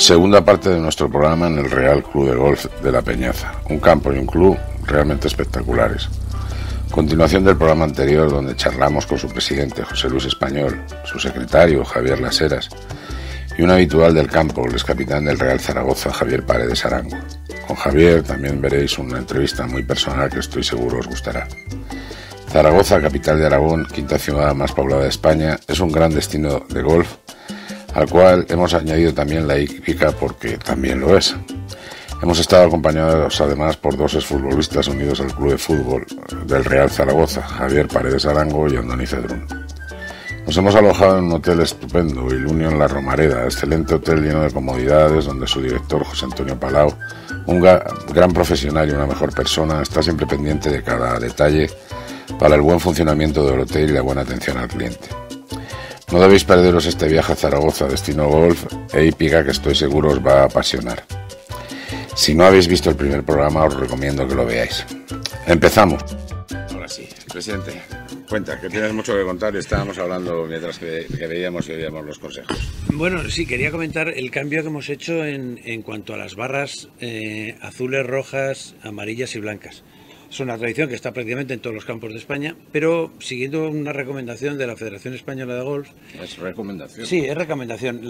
Segunda parte de nuestro programa en el Real Club de Golf de La Peñaza, un campo y un club realmente espectaculares. Continuación del programa anterior donde charlamos con su presidente José Luis Español, su secretario Javier Laseras y un habitual del campo, el ex capitán del Real Zaragoza Javier Paredes Arango. Con Javier también veréis una entrevista muy personal que estoy seguro os gustará. Zaragoza, capital de Aragón, quinta ciudad más poblada de España, es un gran destino de golf al cual hemos añadido también la hípica porque también lo es. Hemos estado acompañados además por dos exfutbolistas unidos al club de fútbol del Real Zaragoza, Javier Paredes Arango y Andoni Cedrún. Nos hemos alojado en un hotel estupendo, en La Romareda, excelente hotel lleno de comodidades donde su director, José Antonio Palau, un gran profesional y una mejor persona, está siempre pendiente de cada detalle para el buen funcionamiento del hotel y la buena atención al cliente. No debéis perderos este viaje a Zaragoza, destino golf e hípica que estoy seguro os va a apasionar. Si no habéis visto el primer programa, os recomiendo que lo veáis. Empezamos. Ahora sí, presidente, cuenta, que tienes mucho que contar y estábamos hablando mientras que, veíamos y oíamos los consejos. Bueno, sí, quería comentar el cambio que hemos hecho en, en cuanto a las barras eh, azules, rojas, amarillas y blancas. Es una tradición que está prácticamente en todos los campos de España, pero siguiendo una recomendación de la Federación Española de Golf. Es recomendación. Sí, es recomendación.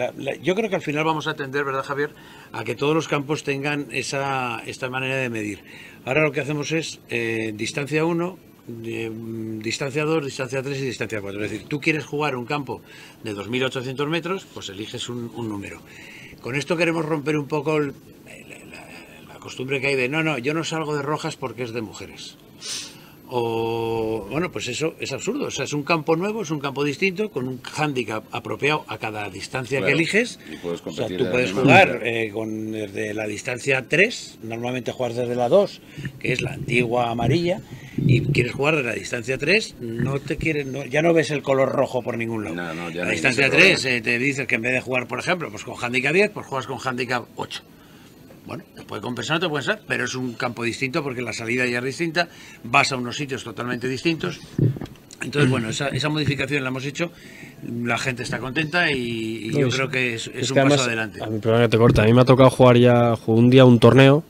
yo creo que al final vamos a atender, ¿verdad, Javier?, a que todos los campos tengan esa, esta manera de medir. Ahora lo que hacemos es eh, distancia 1, mm, distancia 2, distancia 3 y distancia 4. Es decir, tú quieres jugar un campo de 2.800 metros, pues eliges un, un número. Con esto queremos romper un poco el, costumbre que hay de, no, no, yo no salgo de rojas porque es de mujeres. O, bueno, pues eso es absurdo. O sea, es un campo nuevo, es un campo distinto, con un hándicap apropiado a cada distancia que eliges. o sea, tú puedes jugar eh, con desde la distancia 3, normalmente juegas desde la 2, que es la antigua amarilla, y quieres jugar desde la distancia 3, no te quieres, ya no ves el color rojo por ningún lado. No, la distancia 3 eh, te dice que en vez de jugar, por ejemplo, pues con handicap 10, pues juegas con handicap 8. Bueno, te puede compensar, no te puede ser, pero es un campo distinto porque la salida ya es distinta, vas a unos sitios totalmente distintos. Entonces, bueno, esa, modificación la hemos hecho, la gente está contenta y, yo creo que es, un paso adelante. A mi problema te corta, a mí me ha tocado jugar ya un día un torneo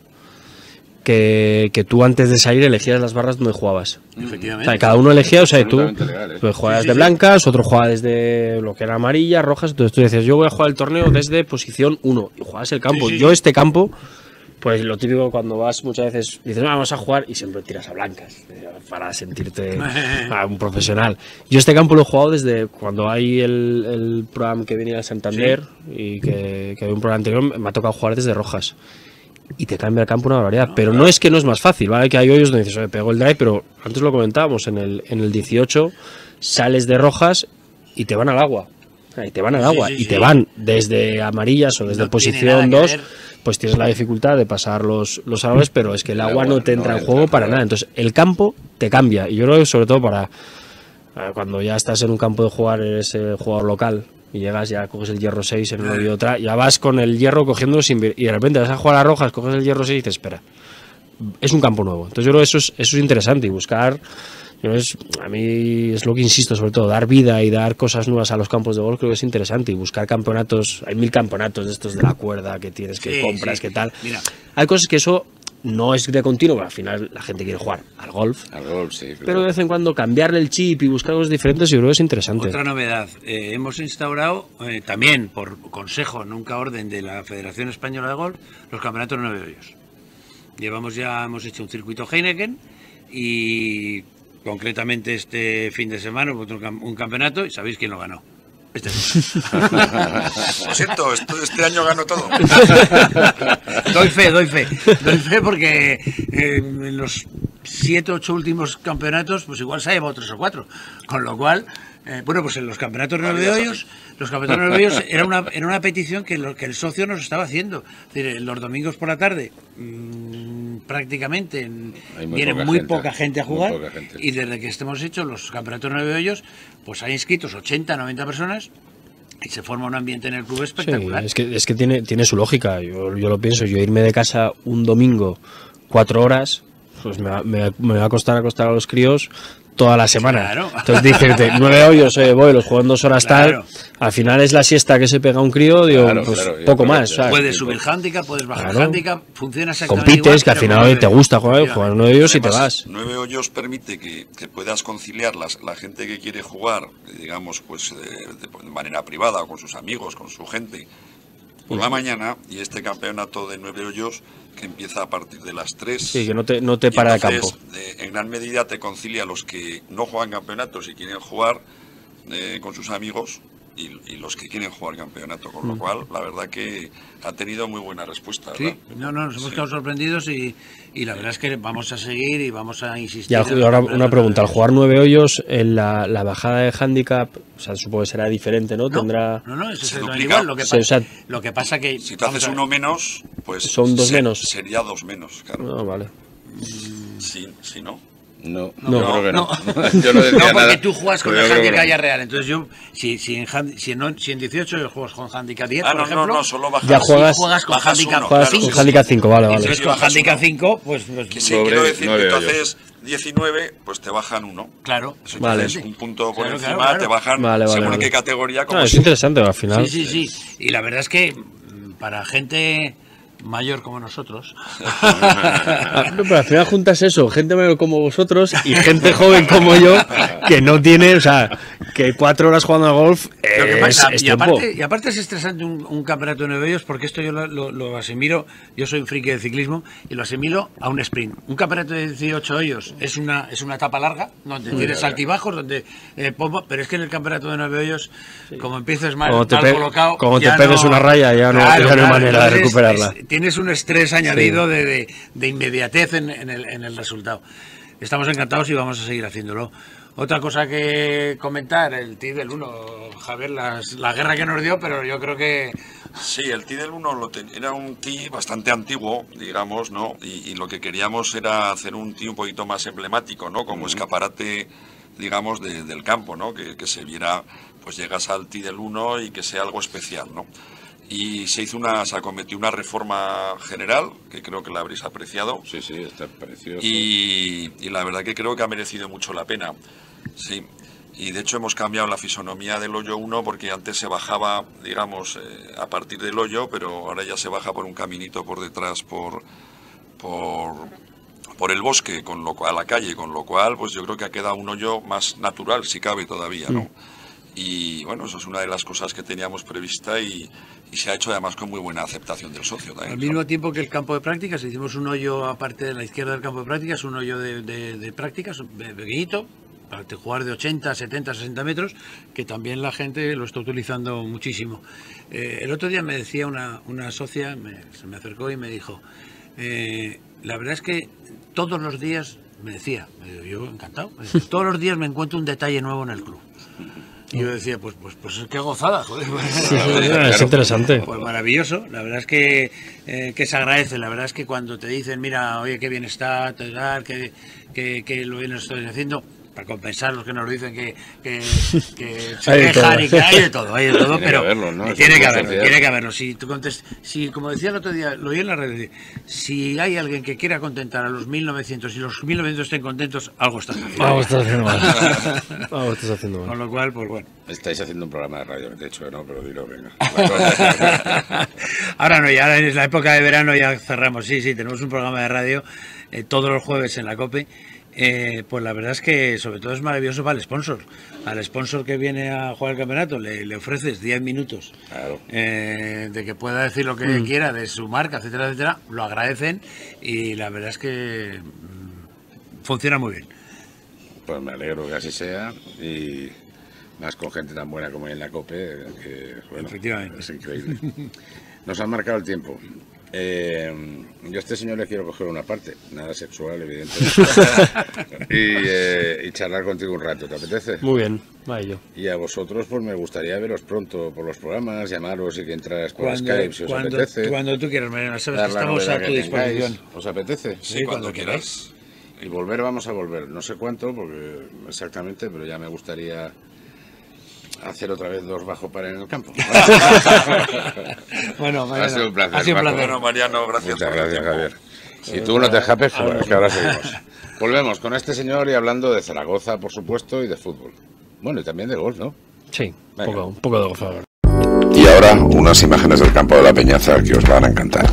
que, que, tú antes de salir elegías las barras donde jugabas. Efectivamente. O sea, cada uno elegía, o sea, tú, ¿eh? jugabas de blancas, otro jugaba desde lo que era amarilla, rojas, entonces tú decías, yo voy a jugar el torneo desde posición 1 y jugabas el campo. yo este campo, pues lo típico cuando vas muchas veces, dices, vamos a jugar y siempre tiras a blancas para sentirte un profesional. Yo este campo lo he jugado desde cuando hay el, el programa que venía de Santander y que, que había un programa anterior, me ha tocado jugar desde rojas y te cambia el campo una barbaridad. pero no es que no es más fácil, ¿vale? Que hay hoyos donde dices, oye, pego el drive, pero antes lo comentábamos, en el, en el 18 sales de rojas y te van al agua. Y te van al agua y te van desde amarillas o desde posición 2, pues tienes la dificultad de pasar los, los árboles, pero es que el, agua, no te entra en juego para nada. Entonces el campo te cambia. Y yo creo que sobre todo para cuando ya estás en un campo de jugar, eres el jugador local, y llegas, ya coges el hierro 6 en uno y otra, ya vas con el hierro cogiendo sin y de repente vas a jugar a rojas, coges el hierro 6 y dices, espera, es un campo nuevo. Entonces yo creo que eso es, eso es interesante y buscar, es, a mí es lo que insisto, sobre todo, dar vida y dar cosas nuevas a los campos de golf creo que es interesante y buscar campeonatos, hay mil campeonatos de estos de la cuerda que tienes, que compras, que tal. Hay cosas que eso no es de continuo, al final la gente quiere jugar al golf. Al golf, sí. Pero... de vez en cuando cambiarle el chip y buscar cosas diferentes, yo creo que es interesante. Otra novedad, eh, hemos instaurado eh, también por consejo, nunca orden de la Federación Española de Golf, los campeonatos nueve hoyos. Llevamos ya, hemos hecho un circuito Heineken y concretamente este fin de semana un campeonato y sabéis quién lo ganó. Este Lo siento, este año gano todo. doy fe, doy fe. Doy fe porque eh, en los siete, ocho últimos campeonatos, pues igual se ha llevado tres o cuatro. Con lo cual, eh, bueno, pues en los campeonatos nueve de hoyos, los campeonatos hoyos era una, era una petición que, que el socio nos estaba haciendo. Es decir, los domingos por la tarde, mmm, prácticamente viene muy poca gente a jugar. Y desde que estemos hechos los campeonatos hoyos, pues hay inscritos 80, 90 personas y se forma un ambiente en el club espectacular. es que, es que tiene, tiene su lógica. Yo, yo lo pienso, yo irme de casa un domingo, cuatro horas, pues me va, me, va a costar acostar a los críos toda la semana. Entonces dices, nueve hoyos, eh, voy, los juego en dos horas tal. Al final es la siesta que se pega un crío, digo, pues poco más. Puedes subir handicap, puedes bajar handicap, funciona exactamente Compites, que al final te gusta jugar, jugar nueve hoyos y te vas. Nueve hoyos permite que, puedas conciliar la gente que quiere jugar, digamos, pues de, manera privada, o con sus amigos, con su gente, por la mañana, y este campeonato de nueve hoyos que empieza a partir de las 3. Sí, que no te, no te para de campo. en gran medida te concilia a los que no juegan campeonatos y quieren jugar eh, con sus amigos y, los que quieren jugar campeonato, con lo mm. cual la verdad que ha tenido muy buena respuesta. Sí, no, no, nos hemos quedado sorprendidos y, la verdad es que vamos a seguir y vamos a insistir. Y ahora una pregunta, al jugar nueve hoyos, en la, la, bajada de handicap, o sea, supongo que será diferente, ¿no? Tendrá... No, no, eso se igual, lo que, pasa, lo que pasa que... Si tú haces uno menos, pues... Son dos menos. Sería dos menos, claro. No, vale. Sí, sí, no. No, no, yo creo que no. yo no, decía no porque tú juegas con el handicap ya real. Entonces yo, si, si, en, si, en, si en 18 yo juego con handicap 10, ah, por ejemplo, no, no, solo bajas, ya juegas, si juegas con handicap, juegas con handicap 5, vale, vale. Entonces con handicap 5, pues... pues sí, sobre quiero decir que tú haces 19, pues te bajan uno. Claro. Eso vale. un punto por encima, claro, te bajan vale, vale, según qué categoría. Como es interesante al final. Sí, sí, sí. Y la verdad es que mm, para gente mayor como nosotros. no, pero al final juntas eso, gente mayor como vosotros y gente joven como yo que no tiene, o sea, que cuatro horas jugando a golf es, y, aparte, y, aparte, es estresante un, campeonato de nueve porque esto yo lo, lo, asimilo, yo soy un friki de ciclismo y lo asimilo a un sprint. Un campeonato de 18 hoyos es una, es una etapa larga, donde tienes altibajos, donde eh, pero es que en el campeonato de nueve hoyos, como empiezas mal, como te colocado... Como te pegues una raya ya no, hay manera de recuperarla tienes un estrés añadido de, inmediatez en, el, resultado. Estamos encantados y vamos a seguir haciéndolo. Otra cosa que comentar, el TI del 1, Javier, la guerra que nos dio, pero yo creo que... Sí, el TI del 1 era un TI bastante antiguo, digamos, ¿no? Y, lo que queríamos era hacer un TI un poquito más emblemático, ¿no? Como escaparate, digamos, del campo, ¿no? Que, que, se viera, pues llegas al TI del 1 y que sea algo especial, ¿no? Y se hizo una, se acometió una reforma general, que creo que la habréis apreciado. Sí, sí, está precioso. Y, y, la verdad que creo que ha merecido mucho la pena. Sí. Y de hecho hemos cambiado la fisonomía del hoyo 1 porque antes se bajaba, digamos, eh, a partir del hoyo, pero ahora ya se baja por un caminito por detrás, por, por, por el bosque, con lo cual, a la calle, con lo cual, pues yo creo que ha quedado un hoyo más natural, si cabe todavía, ¿no? Mm. Y bueno, eso es una de las cosas que teníamos prevista y, y se ha hecho además con muy buena aceptación del socio también. Al mismo tiempo que el campo de prácticas, hicimos un hoyo aparte de la izquierda del campo de prácticas, un hoyo de, de, prácticas, pequeñito, para jugar de 80, 70, 60 metros, que también la gente lo está utilizando muchísimo. Eh, el otro día me decía una, una socia, se me acercó y me dijo, eh, la verdad es que todos los días, me decía, yo encantado, todos los días me encuentro un detalle nuevo en el club. Y yo decía, pues, pues, pues qué gozada, joder. es interesante. Pues maravilloso. La verdad es que, eh, que se agradece. La verdad es que cuando te dicen, mira, oye, qué bien está, que, que, que lo bien estoy haciendo, para compensar los que nos dicen que, que, se dejan y que hay de todo, hay de todo, pero tiene que haberlo, tiene que haberlo. Si, tú si, como decía el otro día, lo oí en la red, si hay alguien que quiera contentar a los 1900 y los 1900 estén contentos, algo está haciendo. Algo estás haciendo mal. algo estás haciendo mal. Con lo cual, pues bueno. Estáis haciendo un programa de radio, de hecho, no, pero dilo, venga. ahora no, ya en la época de verano ya cerramos. Sí, sí, tenemos un programa de radio eh, todos los jueves en la COPE eh, pues la verdad es que sobre todo es maravilloso para el sponsor. Al sponsor que viene a jugar el campeonato le, ofreces 10 minutos eh, de que pueda decir lo que mm. quiera de su marca, etcétera, etcétera. Lo agradecen y la verdad es que mm, funciona muy bien. Pues me alegro que así sea y más con gente tan buena como hay en la COPE, que Efectivamente. es increíble. Nos han marcado el tiempo. Eh, yo a este señor le quiero coger una parte, nada sexual, evidentemente, eh, y, charlar contigo un rato, ¿te apetece? Muy bien, vaya yo. Y a vosotros, pues me gustaría veros pronto por los programas, llamaros y que entraras por Skype si os apetece. Cuando tú quieras, Mariana, sabes que estamos a tu disposición. ¿Os apetece? Sí, cuando, quieras. Y volver, vamos a volver, no sé cuánto, porque exactamente, pero ya me gustaría hacer otra vez dos bajo para en el campo. bueno, ha sido un placer. Ha sido un placer. Mariano, gracias. Muchas gracias, Javier. Si tú no te escapes, pues que ahora seguimos. Volvemos con este señor y hablando de Zaragoza, por supuesto, y de fútbol. Bueno, y también de golf, ¿no? Sí, un poco, un poco de golf. Y ahora unas imágenes del campo de la Peñaza que os van a encantar.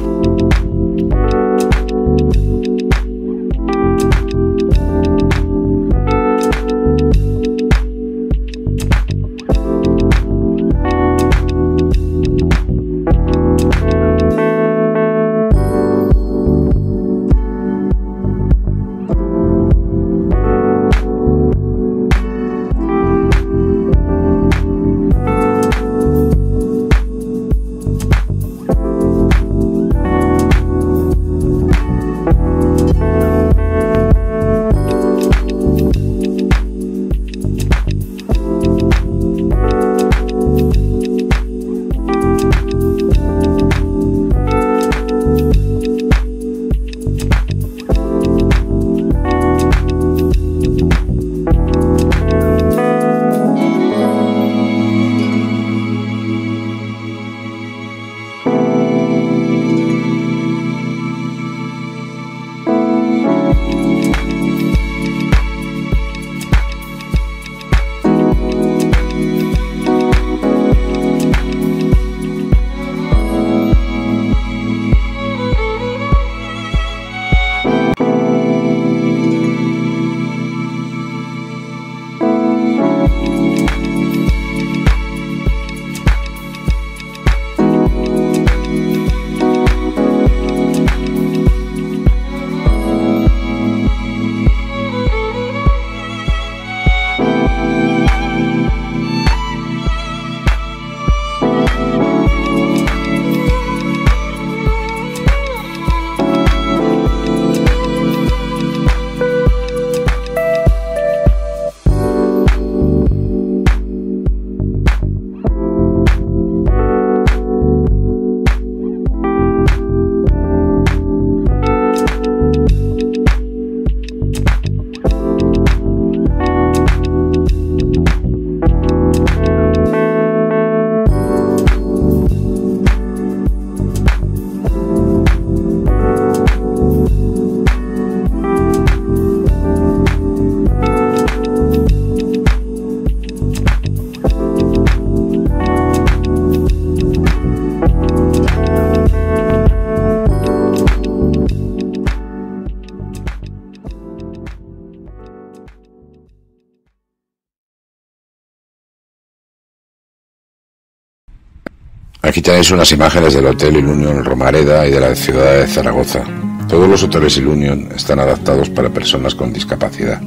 Tenéis unas imágenes del Hotel Ilunion Romareda y de la ciudad de Zaragoza. Todos los hoteles Ilunion están adaptados para personas con discapacidad.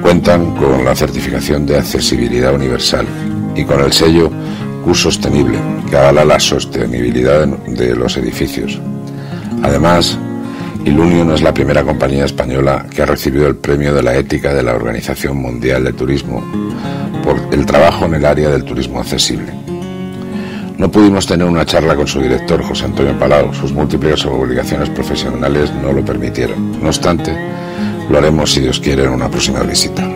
Cuentan con la certificación de accesibilidad universal y con el sello Q Sostenible, que avala la sostenibilidad de los edificios. Además, Ilunion es la primera compañía española que ha recibido el premio de la ética de la Organización Mundial de Turismo por el trabajo en el área del turismo accesible. No pudimos tener una charla con su director, José Antonio Palau. Sus múltiples obligaciones profesionales no lo permitieron. No obstante, lo haremos si Dios quiere en una próxima visita.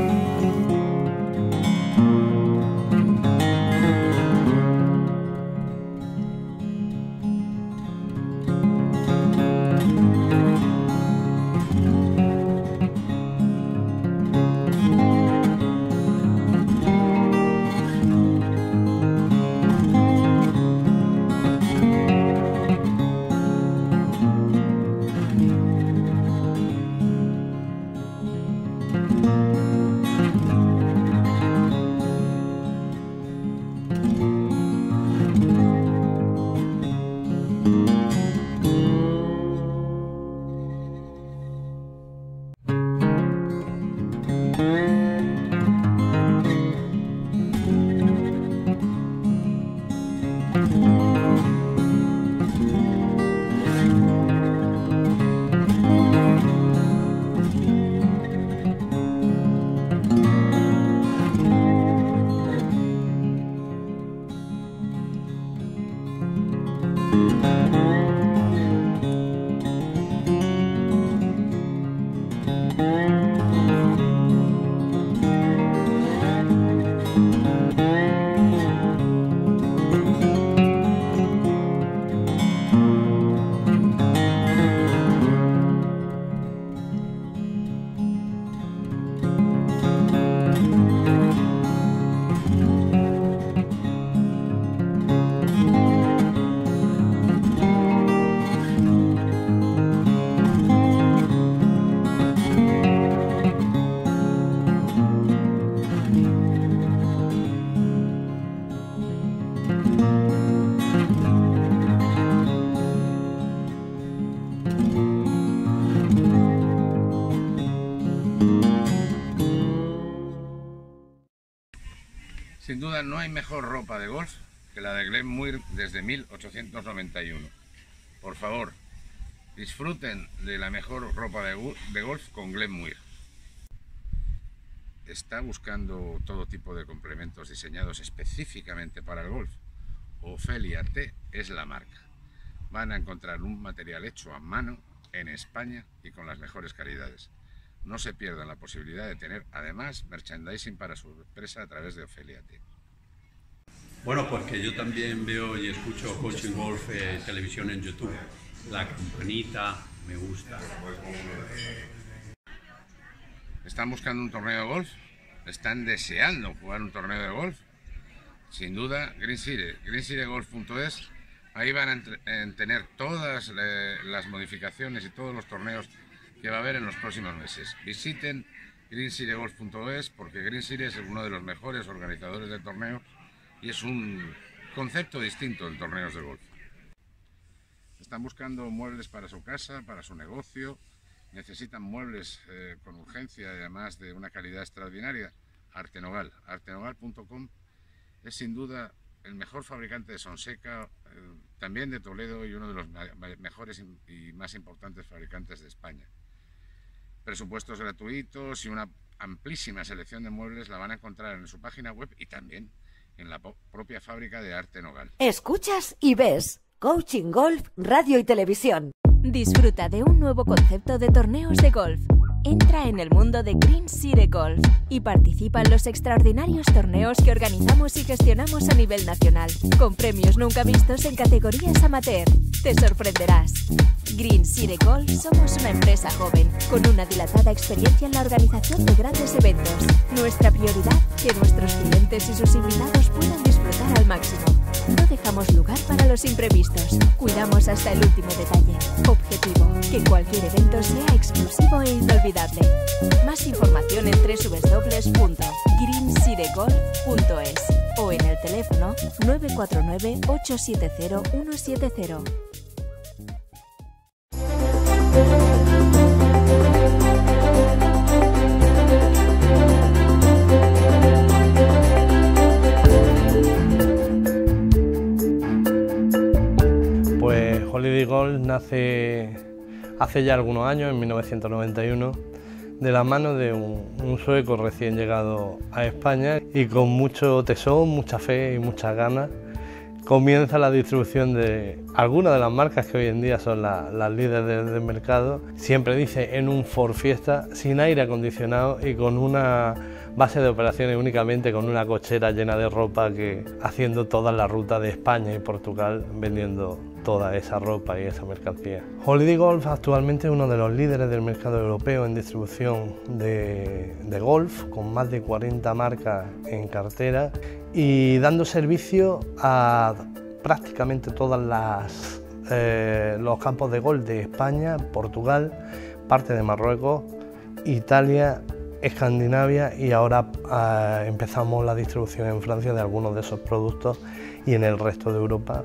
No hay mejor ropa de golf que la de Glen Muir desde 1891. Por favor, disfruten de la mejor ropa de, golf con Glen Muir. ¿Está buscando todo tipo de complementos diseñados específicamente para el golf? Ofelia T es la marca. Van a encontrar un material hecho a mano en España y con las mejores calidades. No se pierdan la posibilidad de tener además merchandising para su empresa a través de Ofelia T. Bueno, pues que yo también veo y escucho Coaching Golf eh, televisión en YouTube. La campanita me gusta. ¿Están buscando un torneo de golf? ¿Están deseando jugar un torneo de golf? Sin duda, Green City, greencitygolf.es, ahí van a tener todas eh, las modificaciones y todos los torneos que va a haber en los próximos meses. Visiten greencitygolf.es porque Green City es uno de los mejores organizadores de torneos y es un concepto distinto en torneos de golf. Están buscando muebles para su casa, para su negocio, necesitan muebles eh, con urgencia además de una calidad extraordinaria. Artenogal, artenogal.com es sin duda el mejor fabricante de Sonseca, eh, también de Toledo y uno de los mejores y más importantes fabricantes de España. Presupuestos gratuitos y una amplísima selección de muebles la van a encontrar en su página web y también en la propia fábrica de arte Nogal. Escuchas y ves Coaching Golf, Radio y Televisión. Disfruta de un nuevo concepto de torneos de golf Entra en el mundo de Green City Golf y participa en los extraordinarios torneos que organizamos y gestionamos a nivel nacional, con premios nunca vistos en categorías amateur. Te sorprenderás. Green City Golf somos una empresa joven, con una dilatada experiencia en la organización de grandes eventos. Nuestra prioridad, que nuestros clientes y sus invitados puedan disfrutar al máximo. No dejamos lugar para los imprevistos. Cuidamos hasta el último detalle. Objetivo, que cualquier evento sea exclusivo e inolvidable más información en www.greensidegolf.es o en el teléfono 949 870 170. Nace hace ya algunos años, en 1991, de la mano de un, sueco recién llegado a España y con mucho tesón, mucha fe y muchas ganas comienza la distribución de algunas de las marcas que hoy en día son las líderes del, mercado. Siempre dice en un Ford Fiesta, sin aire acondicionado y con una base de operaciones únicamente con una cochera llena de ropa que haciendo toda la ruta de España y Portugal vendiendo toda esa ropa y esa mercancía. Holiday Golf actualmente es uno de los líderes del mercado europeo en distribución de, golf, con más de 40 marcas en cartera y dando servicio a prácticamente todos eh, los campos de golf de España, Portugal, parte de Marruecos, Italia, Escandinavia y ahora eh, empezamos la distribución en Francia de algunos de esos productos y en el resto de Europa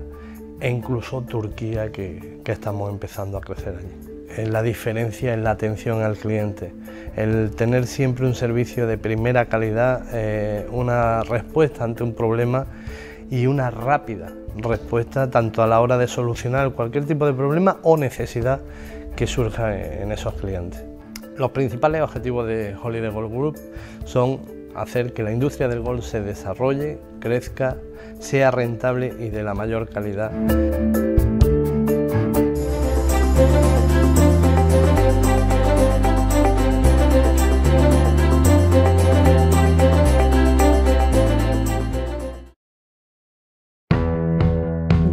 e incluso Turquía que, estamos empezando a crecer allí. La diferencia en la atención al cliente, el tener siempre un servicio de primera calidad, eh, una respuesta ante un problema y una rápida respuesta tanto a la hora de solucionar cualquier tipo de problema o necesidad que surja en esos clientes. Los principales objetivos de Holiday Golf Group son hacer que la industria del golf se desarrolle, crezca, sea rentable y de la mayor calidad.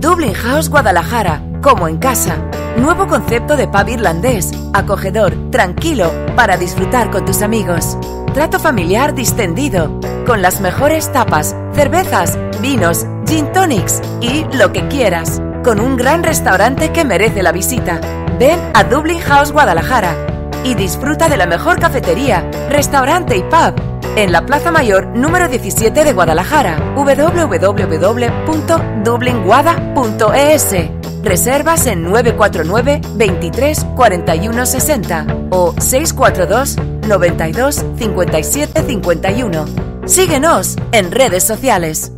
Dublin House Guadalajara, como en casa. Nuevo concepto de pub irlandés, acogedor, tranquilo, para disfrutar con tus amigos. Trato familiar distendido, con las mejores tapas, cervezas, vinos, gin tonics y lo que quieras. Con un gran restaurante que merece la visita. Ven a Dublin House Guadalajara y disfruta de la mejor cafetería, restaurante y pub en la Plaza Mayor número 17 de Guadalajara, www.dublinguada.es. Reservas en 949 23 41 60 o 642 92 57 51. Síguenos en redes sociales.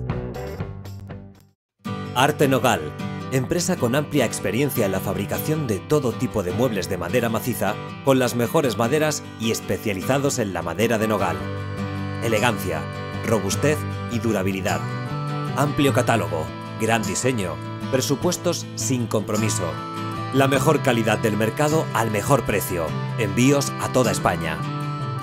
Arte Nogal, empresa con amplia experiencia en la fabricación de todo tipo de muebles de madera maciza, con las mejores maderas y especializados en la madera de nogal. Elegancia, robustez y durabilidad. Amplio catálogo, gran diseño, presupuestos sin compromiso. La mejor calidad del mercado al mejor precio. Envíos a toda España.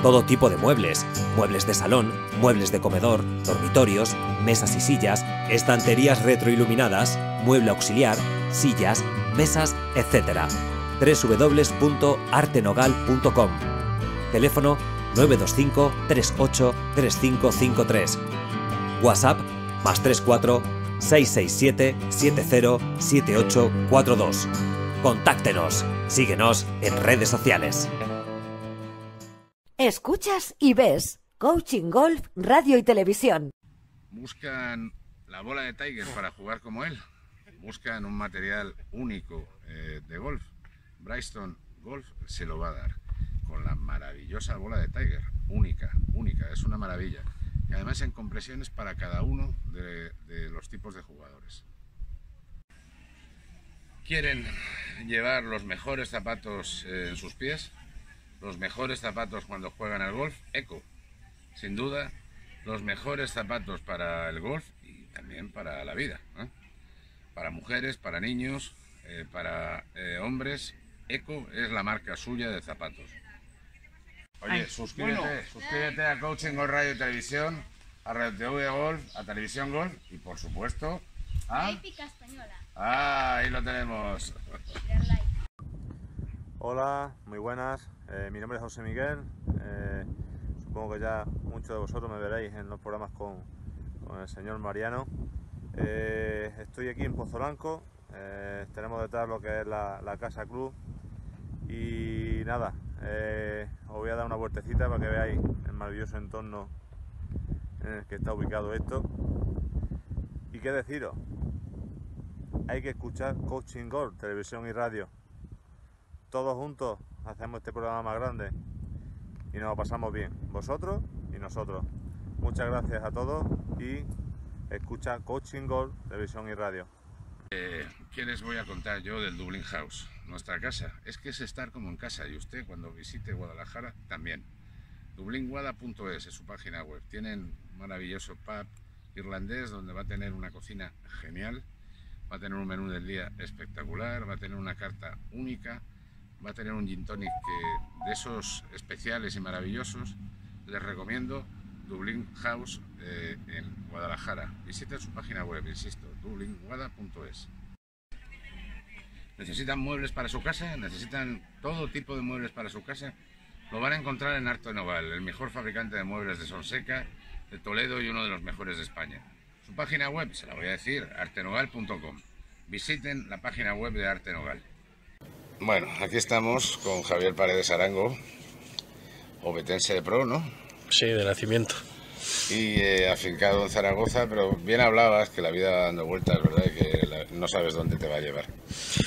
Todo tipo de muebles, muebles de salón, muebles de comedor, dormitorios, mesas y sillas, estanterías retroiluminadas, mueble auxiliar, sillas, mesas, etc. www.artenogal.com Teléfono 925 38 3553 WhatsApp más 34 667 707842. Contáctenos. Síguenos en redes sociales. Escuchas y ves Coaching Golf, Radio y Televisión. Buscan la bola de Tiger para jugar como él. Buscan un material único eh, de golf. Bryston Golf se lo va a dar con la maravillosa bola de Tiger. Única, única, es una maravilla. Y además en compresiones para cada uno de, los tipos de jugadores. ¿Quieren llevar los mejores zapatos eh, en sus pies? los mejores zapatos cuando juegan al golf, Eco. Sin duda, los mejores zapatos para el golf y también para la vida. Para mujeres, para niños, eh, para eh, hombres, Eco es la marca suya de zapatos. Oye, suscríbete, suscríbete a Coaching Golf Radio y Televisión, a Radio TV Golf, a Televisión Golf y por supuesto a... Española. Ah, ahí lo tenemos. Hola, muy buenas. Eh, mi nombre es José Miguel. Eh, supongo que ya muchos de vosotros me veréis en los programas con, el señor Mariano. Eh, estoy aquí en Pozolanco. tenemos detrás lo que es la, Casa Club. Y nada, os voy a dar una vueltecita para que veáis el maravilloso entorno en el que está ubicado esto. ¿Y qué deciros? Hay que escuchar Coaching Gold, televisión y radio todos juntos hacemos este programa más grande y nos lo pasamos bien, vosotros y nosotros. Muchas gracias a todos y escucha Coaching Gold, televisión y radio. Eh, ¿Qué les voy a contar yo del Dublin House? Nuestra casa. Es que es estar como en casa y usted cuando visite Guadalajara también. Dublinguada.es es su página web. Tienen un maravilloso pub irlandés donde va a tener una cocina genial, va a tener un menú del día espectacular, va a tener una carta única va a tener un gin tonic que, de esos especiales y maravillosos. Les recomiendo Dublin House eh, en Guadalajara. Visiten su página web, insisto, dublinguada.es. ¿Necesitan muebles para su casa? ¿Necesitan todo tipo de muebles para su casa? Lo van a encontrar en Arte Noval, el mejor fabricante de muebles de Sonseca, de Toledo y uno de los mejores de España. Su página web, se la voy a decir, artenogal.com. Visiten la página web de Arte Nogal. Bueno, aquí estamos con Javier Paredes Arango, obetense de pro, ¿no? Sí, de nacimiento. Y eh, afincado en Zaragoza, pero bien hablabas que la vida va dando vueltas, ¿verdad? Y que no sabes dónde te va a llevar.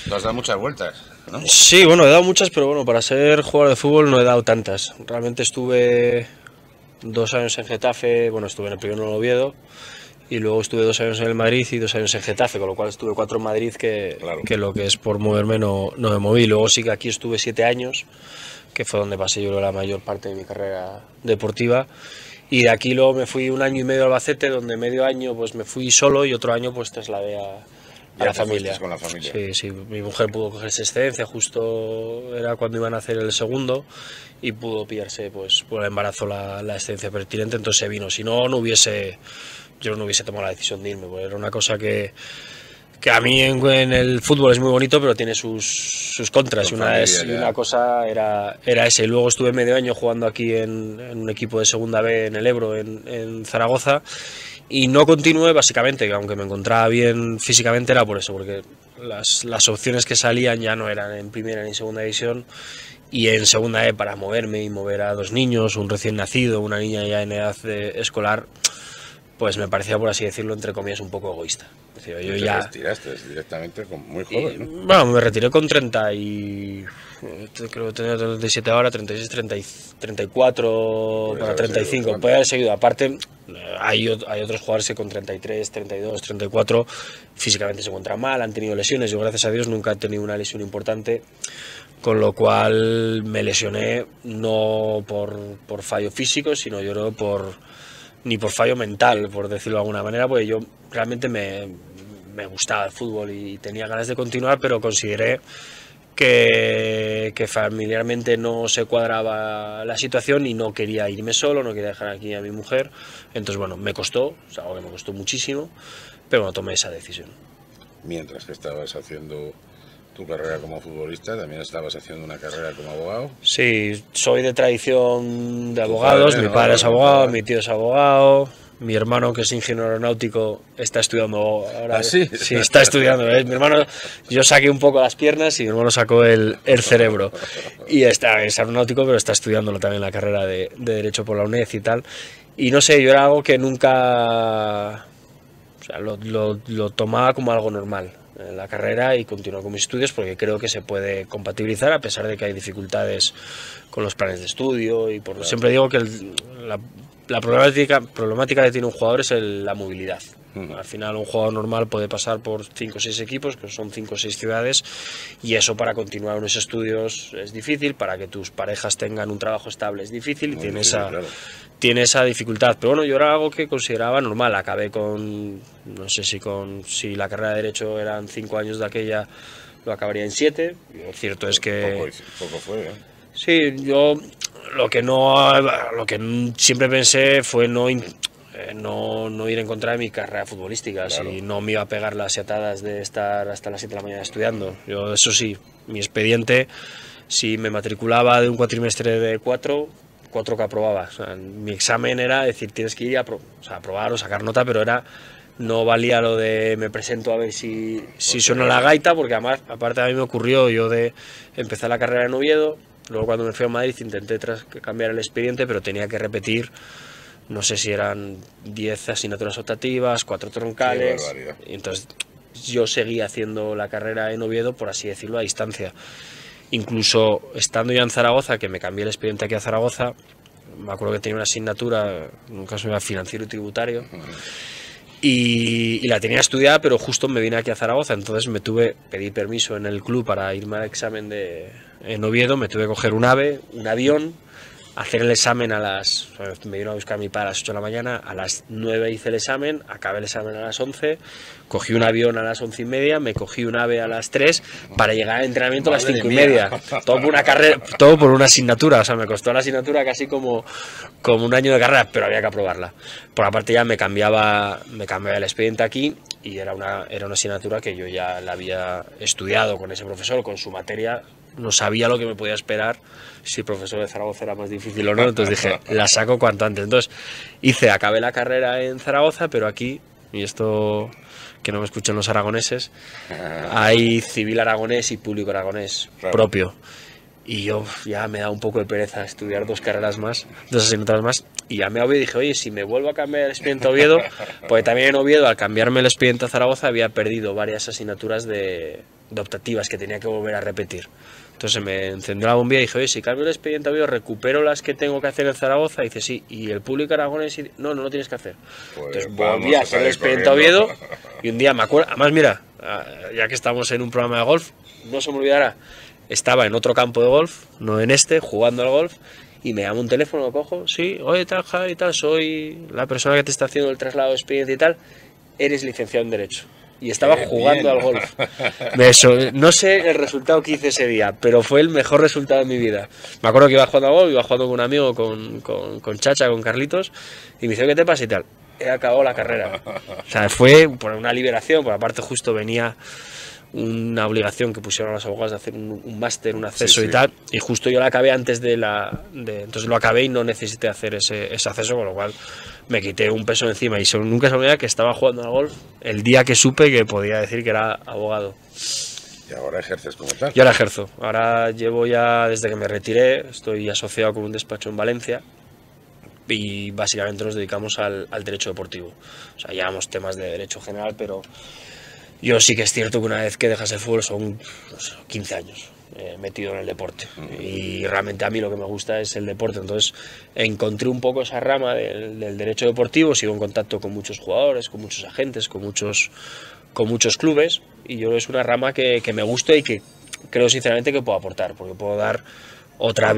Tú has dado muchas vueltas, ¿no? Sí, bueno, he dado muchas, pero bueno, para ser jugador de fútbol no he dado tantas. Realmente estuve dos años en Getafe, bueno, estuve en el primero en Oviedo, y luego estuve dos años en el Madrid y dos años en Getafe, con lo cual estuve cuatro en Madrid que, que lo que es por moverme no, no, me moví. Luego sí que aquí estuve siete años, que fue donde pasé yo la mayor parte de mi carrera deportiva. Y de aquí luego me fui un año y medio a Albacete, donde medio año pues me fui solo y otro año pues trasladé a, a la familia. Con la familia. Sí, sí, mi mujer pudo cogerse excedencia, justo era cuando iban a hacer el segundo y pudo pillarse pues por el embarazo la, la excedencia pertinente, entonces se vino. Si no, no hubiese yo no hubiese tomado la decisión de irme, porque era una cosa que, que a mí en, el fútbol es muy bonito, pero tiene sus, sus contras. Una, es, una cosa era, era ese. Luego estuve medio año jugando aquí en, un equipo de segunda B en el Ebro, en, en, Zaragoza, y no continué básicamente, aunque me encontraba bien físicamente, era por eso, porque las, las opciones que salían ya no eran en primera ni segunda división. Y en segunda E para moverme y mover a dos niños, un recién nacido, una niña ya en edad de escolar, pues me parecía, por así decirlo, entre comillas, un poco egoísta. Yo ya... Te retiraste directamente muy joven, ¿no? Bueno, me retiré con 30 y... Creo que tenía 37 ahora, 36, 30, 34 para 35. Puede haber seguido. Aparte, hay, hay otros jugadores que con 33, 32, 34 físicamente se encuentran mal, han tenido lesiones. Yo, gracias a Dios, nunca he tenido una lesión importante con lo cual me lesioné no por, por fallo físico, sino yo creo por ni por fallo mental, por decirlo de alguna manera, porque yo realmente me, me gustaba el fútbol y tenía ganas de continuar, pero consideré que, que, familiarmente no se cuadraba la situación y no quería irme solo, no quería dejar aquí a mi mujer. Entonces, bueno, me costó, es algo que me costó muchísimo, pero bueno, tomé esa decisión. Mientras que estabas haciendo tu carrera como futbolista, también estabas haciendo una carrera como abogado. Sí, soy de tradición de abogados, mi padre es abogado, mi tío es abogado, mi hermano que es ingeniero aeronáutico está estudiando ahora. ¿Ah, sí? sí, está estudiando. ¿eh? Mi hermano, yo saqué un poco las piernas y mi hermano sacó el, el cerebro. Y está, es aeronáutico, pero está estudiándolo también la carrera de, de Derecho por la UNED y tal. Y no sé, yo era algo que nunca... O sea, lo, lo, lo tomaba como algo normal la carrera y continuar con mis estudios porque creo que se puede compatibilizar a pesar de que hay dificultades con los planes de estudio y por siempre digo que la, la, problemática, problemática que tiene un jugador es la movilidad. Al final un jugador normal puede pasar por 5 o 6 equipos, que son 5 o 6 ciudades, y eso para continuar unos estudios es difícil, para que tus parejas tengan un trabajo estable es difícil y tiene esa, tiene esa dificultad. Pero bueno, yo era algo que consideraba normal. Acabé con, no sé si con si la carrera de Derecho eran cinco años de aquella, lo acabaría en siete. Lo cierto es que... Poco, fue, ¿eh? Sí, yo lo que no lo que siempre pensé fue no eh, no, no ir en contra de mi carrera futbolística, si no me iba a pegar las atadas de estar hasta las 7 de la mañana estudiando. Yo, eso sí, mi expediente, si me matriculaba de un cuatrimestre de cuatro, cuatro que aprobaba. mi examen era decir, tienes que ir a, aprobar o sacar nota, pero era no valía lo de me presento a ver si, si suena la gaita, porque además, aparte a mí me ocurrió yo de empezar la carrera en Oviedo, luego cuando me fui a Madrid intenté tras cambiar el expediente, pero tenía que repetir, no sé si eran 10 asignaturas optativas, cuatro troncales, y entonces yo seguí haciendo la carrera en Oviedo, por así decirlo, a distancia. Incluso estando ya en Zaragoza, que me cambié el expediente aquí a Zaragoza, me acuerdo que tenía una asignatura, en un caso era financiero y tributario, y, la tenía estudiada, pero justo me vine aquí a Zaragoza, entonces me tuve, pedí permiso en el club para irme al examen de, en Oviedo, me tuve que coger un AVE, un avión, hacer el examen a las. Me vino a buscar mi padre a las 8 de la mañana, a las 9 hice el examen, acabé el examen a las 11, cogí un avión a las 11 y media, me cogí un ave a las 3 para llegar al entrenamiento a las 5 y media. Todo por una carrera, todo por una asignatura, o sea, me costó la asignatura casi como, como un año de carrera, pero había que aprobarla. Por aparte ya me cambiaba, me cambiaba el expediente aquí y era una, era una asignatura que yo ya la había estudiado con ese profesor, con su materia, no sabía lo que me podía esperar si profesor de Zaragoza era más difícil o no, entonces dije, la saco cuanto antes. Entonces hice, acabé la carrera en Zaragoza, pero aquí, y esto que no me escuchen los aragoneses, hay civil aragonés y público aragonés propio. Y yo ya me da un poco de pereza estudiar dos carreras más, dos asignaturas más. Y ya me y dije, oye, si me vuelvo a cambiar el expediente a Oviedo, porque también en Oviedo, al cambiarme el expediente a Zaragoza, había perdido varias asignaturas de, de optativas que tenía que volver a repetir. Entonces me encendió la bombilla y dije, oye, si cambio el expediente Oviedo, recupero las que tengo que hacer en Zaragoza. Y dice, sí, y el público aragonés, no, no lo tienes que hacer. Pues Entonces volví a hacer el expediente Oviedo y un día me acuerdo, además mira, ah, ya que estamos en un programa de golf, no se me olvidará, estaba en otro campo de golf, no en este, jugando al golf, y me llama un teléfono, lo cojo, sí, oye, tal, y tal, soy la persona que te está haciendo el traslado de expediente y tal, eres licenciado en Derecho y estaba jugando al golf. Eso, no sé el resultado que hice ese día, pero fue el mejor resultado de mi vida. Me acuerdo que iba jugando al golf, iba jugando con un amigo, con, con, con Chacha, con Carlitos, y me dice, ¿qué te pasa y tal? He acabado la carrera. O sea, fue por una liberación, por aparte justo venía una obligación que pusieron a los abogados de hacer un, máster, un acceso y tal, y justo yo la acabé antes de la... De, entonces lo acabé y no necesité hacer ese, ese acceso, con lo cual me quité un peso encima y nunca se me que estaba jugando al golf el día que supe que podía decir que era abogado. ¿Y ahora ejerces como tal? Yo ahora ejerzo. Ahora llevo ya, desde que me retiré, estoy asociado con un despacho en Valencia y básicamente nos dedicamos al, al, derecho deportivo. O sea, llevamos temas de derecho general, pero yo sí que es cierto que una vez que dejas el fútbol son 15 años eh, metido en el deporte. Y realmente a mí lo que me gusta es el deporte. Entonces encontré un poco esa rama del, del derecho deportivo, sigo en contacto con muchos jugadores, con muchos agentes, con muchos, con muchos clubes y yo es una rama que, que me gusta y que creo sinceramente que puedo aportar, porque puedo dar otra...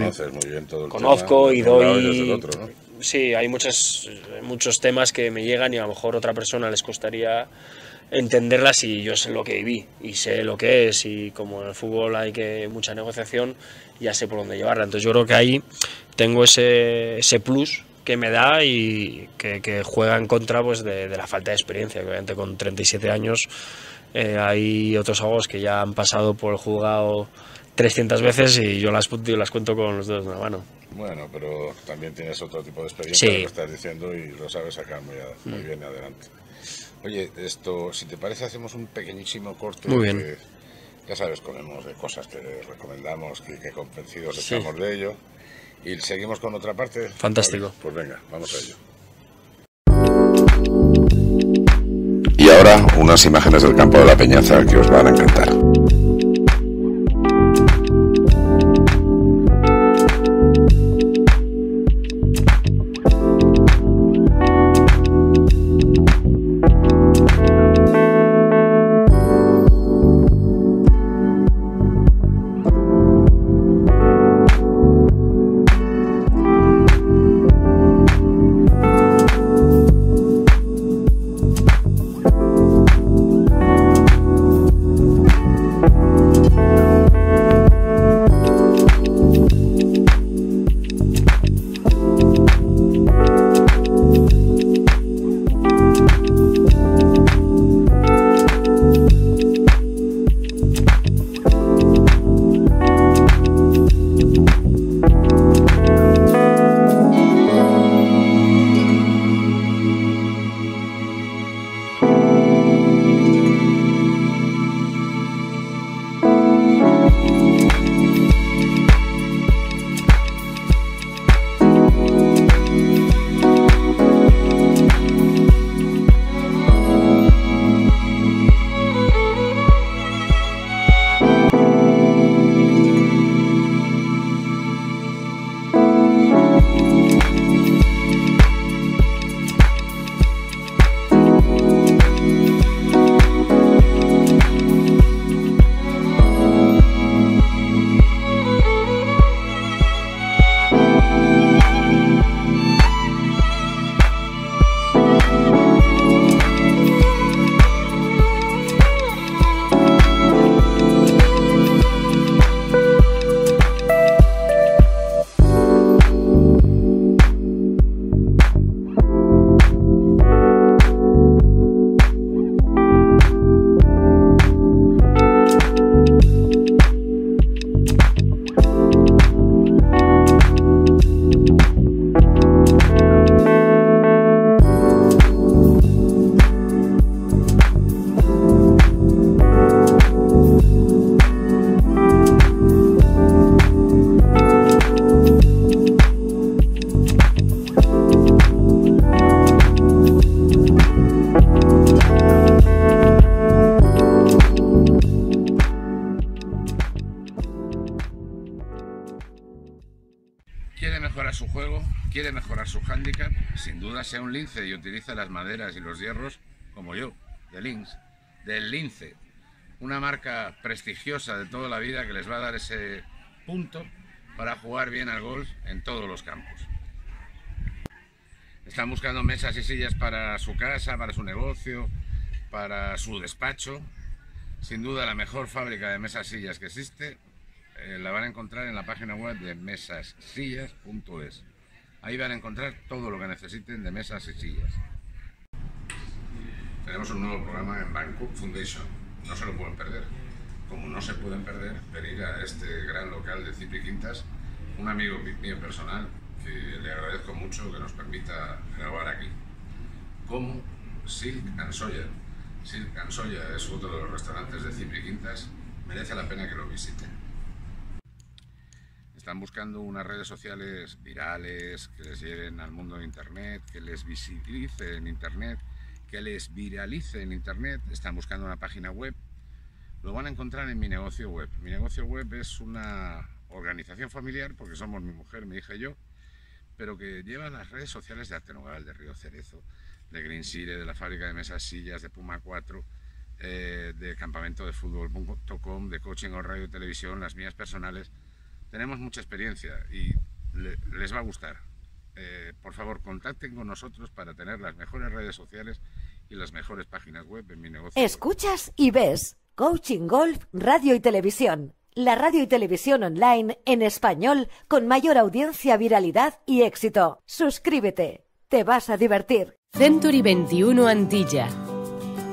Conozco y doy... Sí, hay muchos, muchos temas que me llegan y a lo mejor otra persona les costaría entenderlas y yo sé lo que viví y sé lo que es y como en el fútbol hay que mucha negociación ya sé por dónde llevarla entonces yo creo que ahí tengo ese, ese plus que me da y que, que juega en contra pues de, de, la falta de experiencia obviamente con 37 años eh, hay otros abogados que ya han pasado por el juzgado 300 veces y yo las, yo las cuento con los dedos de la mano. Bueno, pero también tienes otro tipo de experiencia sí. que estás diciendo y lo sabes sacar muy, muy mm. bien adelante. Oye, esto, si te parece, hacemos un pequeñísimo corte. Muy bien. Que, ya sabes, comemos de cosas que recomendamos, que, que convencidos sí. estamos de ello. Y seguimos con otra parte. Fantástico. Pues venga, vamos a ello. Y ahora unas imágenes del campo de la Peñaza que os van a encantar. Sea un lince y utiliza las maderas y los hierros, como yo, de Lince, del lince, una marca prestigiosa de toda la vida que les va a dar ese punto para jugar bien al golf en todos los campos. Están buscando mesas y sillas para su casa, para su negocio, para su despacho. Sin duda la mejor fábrica de mesas sillas que existe eh, la van a encontrar en la página web de mesassillas.es. Ahí van a encontrar todo lo que necesiten de mesas y sillas. Tenemos un nuevo programa en Bangkok Foundation. No se lo pueden perder. Como no se pueden perder, venir a este gran local de Cipri Quintas, un amigo mío personal que le agradezco mucho que nos permita grabar aquí. Como Silk and Soya. Silk and Soya es otro de los restaurantes de Cipri Quintas. Merece la pena que lo visiten. Están buscando unas redes sociales virales que les lleven al mundo de Internet, que les visibilice en Internet, que les viralice en Internet. Están buscando una página web. Lo van a encontrar en mi negocio web. Mi negocio web es una organización familiar, porque somos mi mujer, mi hija y yo, pero que lleva las redes sociales de Artenogal, de Río Cerezo, de Green Sire, de la fábrica de mesas sillas, de Puma 4, eh, de campamento de fútbol.com, de coaching o radio y televisión, las mías personales. Tenemos mucha experiencia y les va a gustar. Eh, por favor, contacten con nosotros para tener las mejores redes sociales y las mejores páginas web en mi negocio. Escuchas y ves Coaching Golf, Radio y Televisión. La radio y televisión online en español con mayor audiencia, viralidad y éxito. Suscríbete. Te vas a divertir. Century 21 Antilla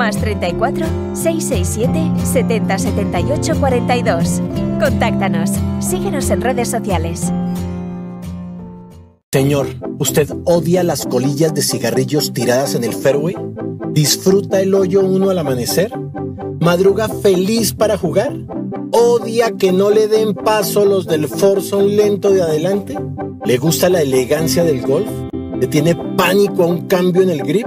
más 34 667 70 78 42. Contáctanos. Síguenos en redes sociales. Señor, ¿usted odia las colillas de cigarrillos tiradas en el fairway? ¿Disfruta el hoyo uno al amanecer? ¿Madruga feliz para jugar? ¿Odia que no le den paso los del un lento de adelante? ¿Le gusta la elegancia del golf? ¿Le tiene pánico a un cambio en el grip?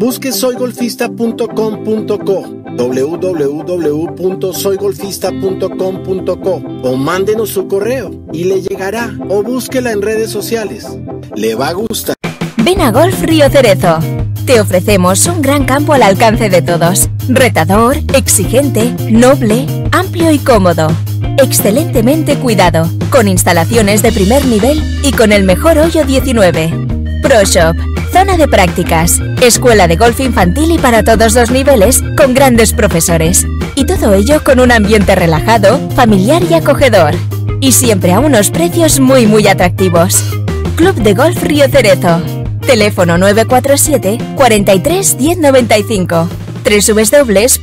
Busque soygolfista.com.co www.soygolfista.com.co o mándenos su correo y le llegará o búsquela en redes sociales. Le va a gustar. Ven a Golf Río Cerezo. Te ofrecemos un gran campo al alcance de todos. Retador, exigente, noble, amplio y cómodo. Excelentemente cuidado, con instalaciones de primer nivel y con el mejor hoyo 19. Pro Shop Zona de prácticas, escuela de golf infantil y para todos los niveles, con grandes profesores. Y todo ello con un ambiente relajado, familiar y acogedor. Y siempre a unos precios muy muy atractivos. Club de Golf Río Cerezo. Teléfono 947 43 1095.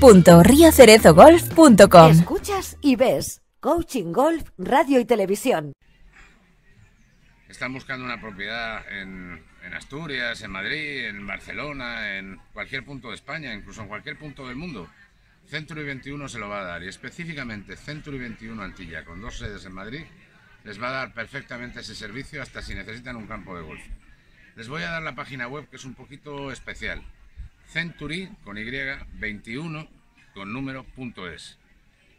www.riocerezogolf.com Escuchas y ves Coaching Golf, Radio y Televisión. Están buscando una propiedad en en Asturias, en Madrid, en Barcelona, en cualquier punto de España, incluso en cualquier punto del mundo. Century 21 se lo va a dar y específicamente Century 21 Antilla, con dos sedes en Madrid, les va a dar perfectamente ese servicio hasta si necesitan un campo de golf. Les voy a dar la página web que es un poquito especial. Century con Y 21 con número punto es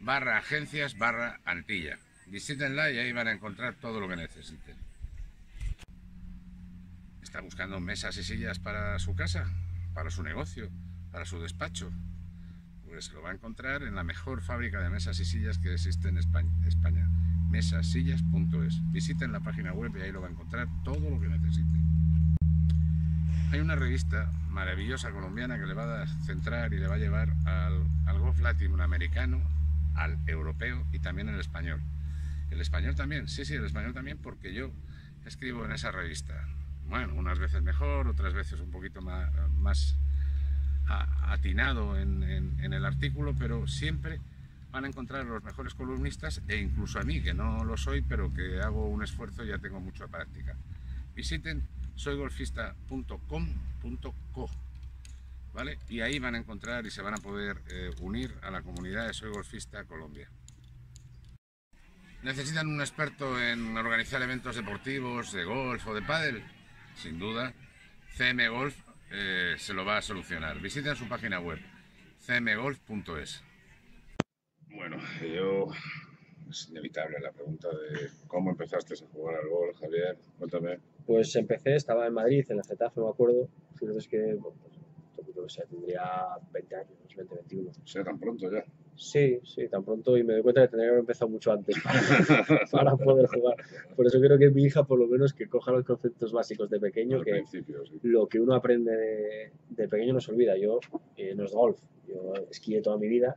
barra agencias barra Antilla. Visítenla y ahí van a encontrar todo lo que necesiten está buscando mesas y sillas para su casa, para su negocio, para su despacho, pues lo va a encontrar en la mejor fábrica de mesas y sillas que existe en España, mesasillas.es. Visiten la página web y ahí lo va a encontrar todo lo que necesite. Hay una revista maravillosa colombiana que le va a centrar y le va a llevar al, al golf latinoamericano, al europeo y también al español. El español también, sí, sí, el español también porque yo escribo en esa revista. Bueno, unas veces mejor, otras veces un poquito más, atinado en, el artículo, pero siempre van a encontrar los mejores columnistas e incluso a mí, que no lo soy, pero que hago un esfuerzo y ya tengo mucha práctica. Visiten soygolfista.com.co ¿vale? Y ahí van a encontrar y se van a poder eh, unir a la comunidad de Soy Golfista Colombia. ¿Necesitan un experto en organizar eventos deportivos, de golf o de pádel? Sin duda, CM Golf eh, se lo va a solucionar. Visiten su página web, cmgolf.es. Bueno, yo es inevitable la pregunta de cómo empezaste a jugar al golf, Javier. Cuéntame. Pues empecé, estaba en Madrid, en la Getafe, me acuerdo. es que, pues, yo que sé, tendría 20 años, 20, 21. O sea, tan pronto ya. Sí, sí, tan pronto y me doy cuenta de que tendría que haber empezado mucho antes para, poder jugar. Por eso quiero que mi hija, por lo menos, que coja los conceptos básicos de pequeño, que lo que uno aprende de, pequeño no se olvida. Yo eh, no es golf, yo esquié toda mi vida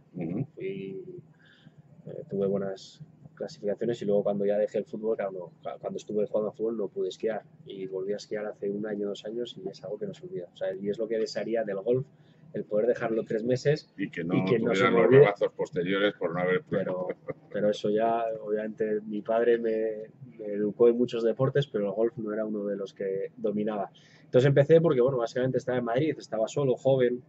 y eh, tuve buenas clasificaciones y luego cuando ya dejé el fútbol, claro, cuando estuve jugando a fútbol no pude esquiar y volví a esquiar hace un año, dos años y es algo que no se olvida. O sea, y es lo que desearía del golf el poder dejarlo tres meses y que no, y los rebazos posteriores por no haber pero, pero eso ya obviamente mi padre me, educó en muchos deportes pero el golf no era uno de los que dominaba. Entonces empecé porque bueno básicamente estaba en Madrid estaba solo joven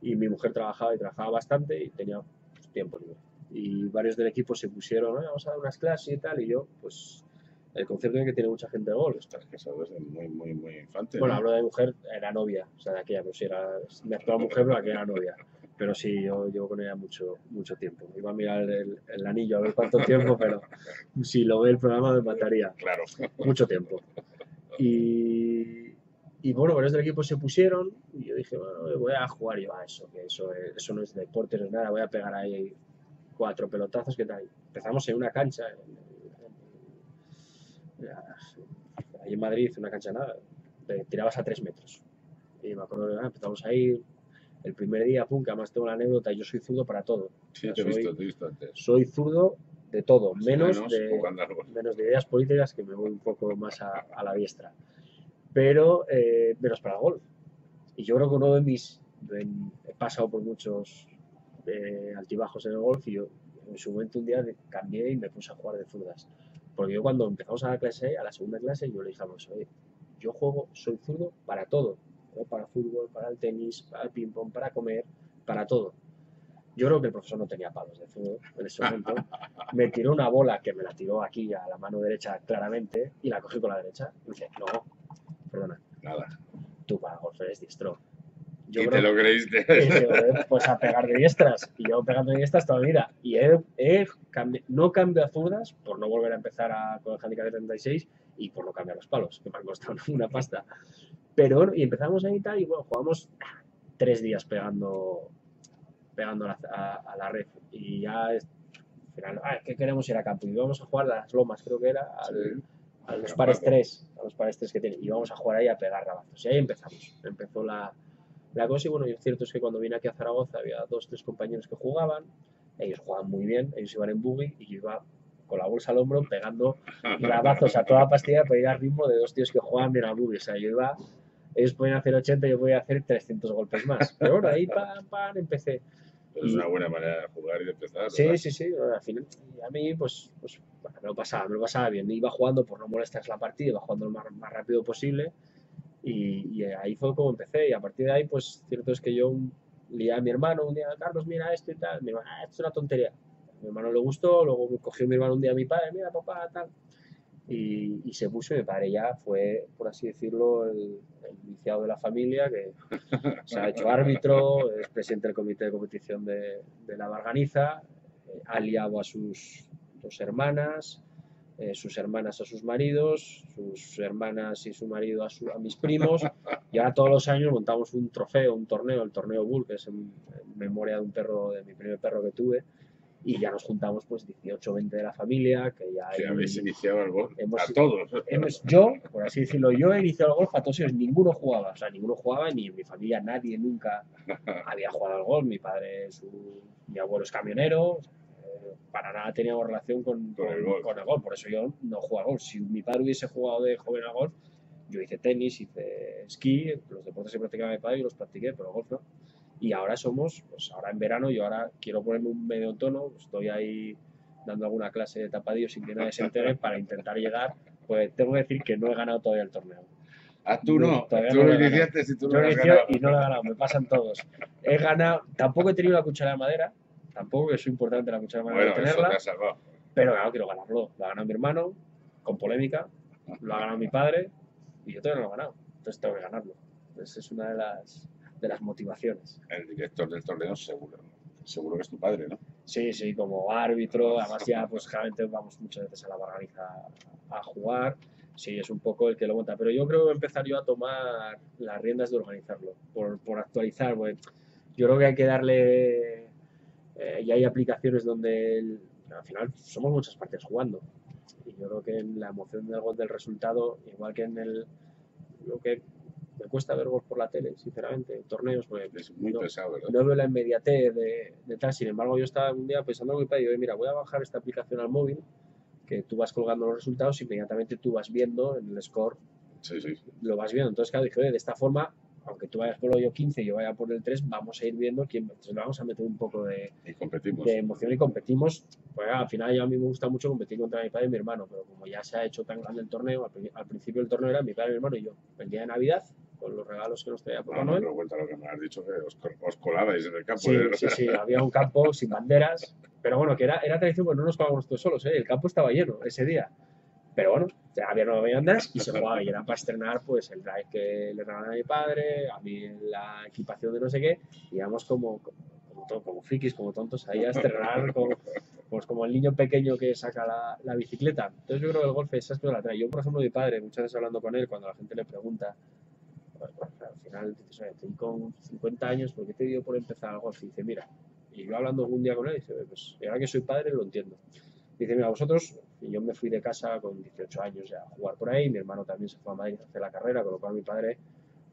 y mi mujer trabajaba y trabajaba bastante y tenía pues, tiempo libre. Y varios del equipo se pusieron vamos a dar unas clases y tal y yo pues el concepto de que tiene mucha gente de golf. Estás casado desde muy, muy, muy infante. Bueno, hablo de mujer, era novia, o sea, de aquella, pero sí, era, me actuaba mujer, pero aquella era novia. Pero sí, yo llevo con ella mucho, mucho tiempo. Iba a mirar el, el anillo a ver cuánto tiempo, pero si lo ve el programa me mataría. Claro. Mucho tiempo. Y, y bueno, varios del equipo se pusieron y yo dije, bueno, voy a jugar yo a eso, que eso, eso no es deporte, no es nada, voy a pegar ahí cuatro pelotazos, ¿qué tal? Empezamos en una cancha, ahí en Madrid, una cancha nada, te tirabas a tres metros. Y me acuerdo que ah, empezamos a ir, el primer día, pum, que además tengo la anécdota, yo soy zurdo para todo. Sí, te soy, visto, te he visto antes. Soy zurdo de todo, menos, de, menos de ideas políticas, que me voy un poco más a, la diestra. Pero eh, menos para golf. Y yo creo que uno de mis... he pasado por muchos eh, altibajos en el golf y yo en su momento un día cambié y me puse a jugar de zurdas. Porque yo cuando empezamos a la clase, a la segunda clase, yo le dije a oye, yo juego, soy zurdo para todo, para fútbol, para el tenis, para el ping-pong, para comer, para todo. Yo creo que el profesor no tenía palos de fútbol en ese momento. Me tiró una bola que me la tiró aquí a la mano derecha claramente y la cogí con la derecha. Y dije, no, perdona. Nada. Tú para golf eres diestro. Yo ¿Y te lo creíste? pues a pegar de diestras. Y yo pegando de diestras toda la vida. Y he, no cambio a zurdas por no volver a empezar a, con el handicap de 36 y por no cambiar los palos, que me han costado una pasta. Pero y empezamos ahí y tal, y bueno, jugamos tres días pegando, pegando a, la red. Y ya, al final, ah, ¿qué queremos ir a campo? Y vamos a jugar a las lomas, creo que era, a los pares 3, a los pares 3 que tiene. Y vamos a jugar ahí a pegar rabazos. Y ahí empezamos. Empezó la, la cosa, y bueno, y cierto es que cuando vine aquí a Zaragoza había dos, tres compañeros que jugaban, ellos jugaban muy bien, ellos iban en buggy y yo iba con la bolsa al hombro pegando grabazos a toda pastilla para ir al ritmo de dos tíos que jugaban bien a buggy. O sea, yo iba, ellos podían hacer 80 y yo voy a hacer 300 golpes más. Pero bueno, ahí pam, pam, empecé. Es una buena manera de jugar y de empezar. Sí, sí, sí. Al final, a mí, pues, pues bueno, me lo pasaba, me lo pasaba bien. Iba jugando por no molestar la partida, iba jugando lo más, más rápido posible y, ahí fue como empecé. Y a partir de ahí, pues cierto es que yo lié a mi hermano un día, Carlos, mira esto y tal. Mi hermano, ah, esto es una tontería. A mi hermano le gustó, luego cogió mi hermano un día a mi padre, mira papá, tal. Y, y, se puso y mi padre ya fue, por así decirlo, el, el iniciado de la familia, que se ha hecho árbitro, es presidente del comité de competición de, de la Barganiza, eh, ha liado a sus dos hermanas, eh, sus hermanas a sus maridos, sus hermanas y su marido a, a, mis primos, y ahora todos los años montamos un trofeo, un torneo, el torneo Bull, que es en, memoria de un perro, de mi primer perro que tuve, y ya nos juntamos pues 18 20 de la familia, que ya... Sí, habéis iniciado el golf a todos. yo, por así decirlo, yo he iniciado el golf a todos ellos, ninguno jugaba, o sea, ninguno jugaba, ni en mi familia nadie nunca había jugado al golf, mi padre, su, mi abuelo es camionero, para nada teníamos relación con, con, el, golf. Por eso yo no juego a golf. Si mi padre hubiese jugado de joven a golf, yo hice tenis, hice esquí, los deportes que practicaba mi padre y los practiqué, pero golf no. Y ahora somos, pues ahora en verano, yo ahora quiero ponerme un medio tono, estoy ahí dando alguna clase de tapadillo sin que nadie se entere para intentar llegar. Pues tengo que decir que no he ganado todavía el torneo. A tú no, tú lo iniciaste y tú no lo has ganado. Y no lo he ganado, me pasan todos. He ganado, tampoco he tenido la cuchara de madera, tampoco que es importante la cuchara de madera bueno, tenerla. Pero claro, quiero ganarlo. Lo ha ganado mi hermano, con polémica, lo ha ganado mi padre y yo todavía no lo he ganado. Entonces tengo que ganarlo. Esa es una de las, de las motivaciones. El director del torneo seguro, seguro que es tu padre, ¿no? Sí, sí, como árbitro, además ya pues generalmente vamos muchas veces a la barganiza a jugar sí, es un poco el que lo monta. Pero yo creo que voy a empezar yo a tomar las riendas de organizarlo, por, por actualizar. yo creo que hay que darle. Eh, y hay aplicaciones donde al final somos muchas partes jugando. Y yo creo que en la emoción del gol del resultado, igual que en el. Lo que me cuesta ver gol por la tele, sinceramente, en torneos, pues es muy no, pesado, ¿verdad? no veo la inmediatez de, de, tal. Sin embargo, yo estaba un día pensando en mi padre y mira, voy a bajar esta aplicación al móvil que tú vas colgando los resultados inmediatamente tú vas viendo en el score, sí, sí. lo vas viendo. Entonces, claro, dije, de esta forma, aunque tú vayas por el hoyo 15 y yo vaya por el 3, vamos a ir viendo quién, entonces vamos a meter un poco de, de emoción y competimos. Pues al final ya a mí me gusta mucho competir contra mi padre y mi hermano, pero como ya se ha hecho tan grande el torneo, al, principio del torneo era mi padre, mi hermano y yo. El día de Navidad, con los regalos que nos traía por no, no, pero lo que me has dicho, que os, os colabais en el campo. Sí, sí, sí, había un campo sin banderas, pero bueno, que era, era tradición, pues no nos jugábamos todos solos, ¿eh? el campo estaba lleno ese día. Pero bueno, ya había nueve bandas y se jugaba y era para estrenar pues el drive que le regalaba a mi padre, a mí la equipación de no sé qué, y íbamos como, como, como, frikis, como tontos ahí a estrenar, como, pues como el niño pequeño que saca la, la bicicleta. Entonces yo creo que el golf es la trae. Yo, por ejemplo, mi padre, muchas veces hablando con él, cuando la gente le pregunta, pues, al final estoy con 50 años, ¿por qué te dio por empezar el golf? Y dice, mira, y yo hablando algún día con él, dice, pues ahora que soy padre lo entiendo. Dice, mira, vosotros, yo me fui de casa con 18 años ya a jugar por ahí, mi hermano también se fue a Madrid a hacer la carrera, con lo cual mi padre,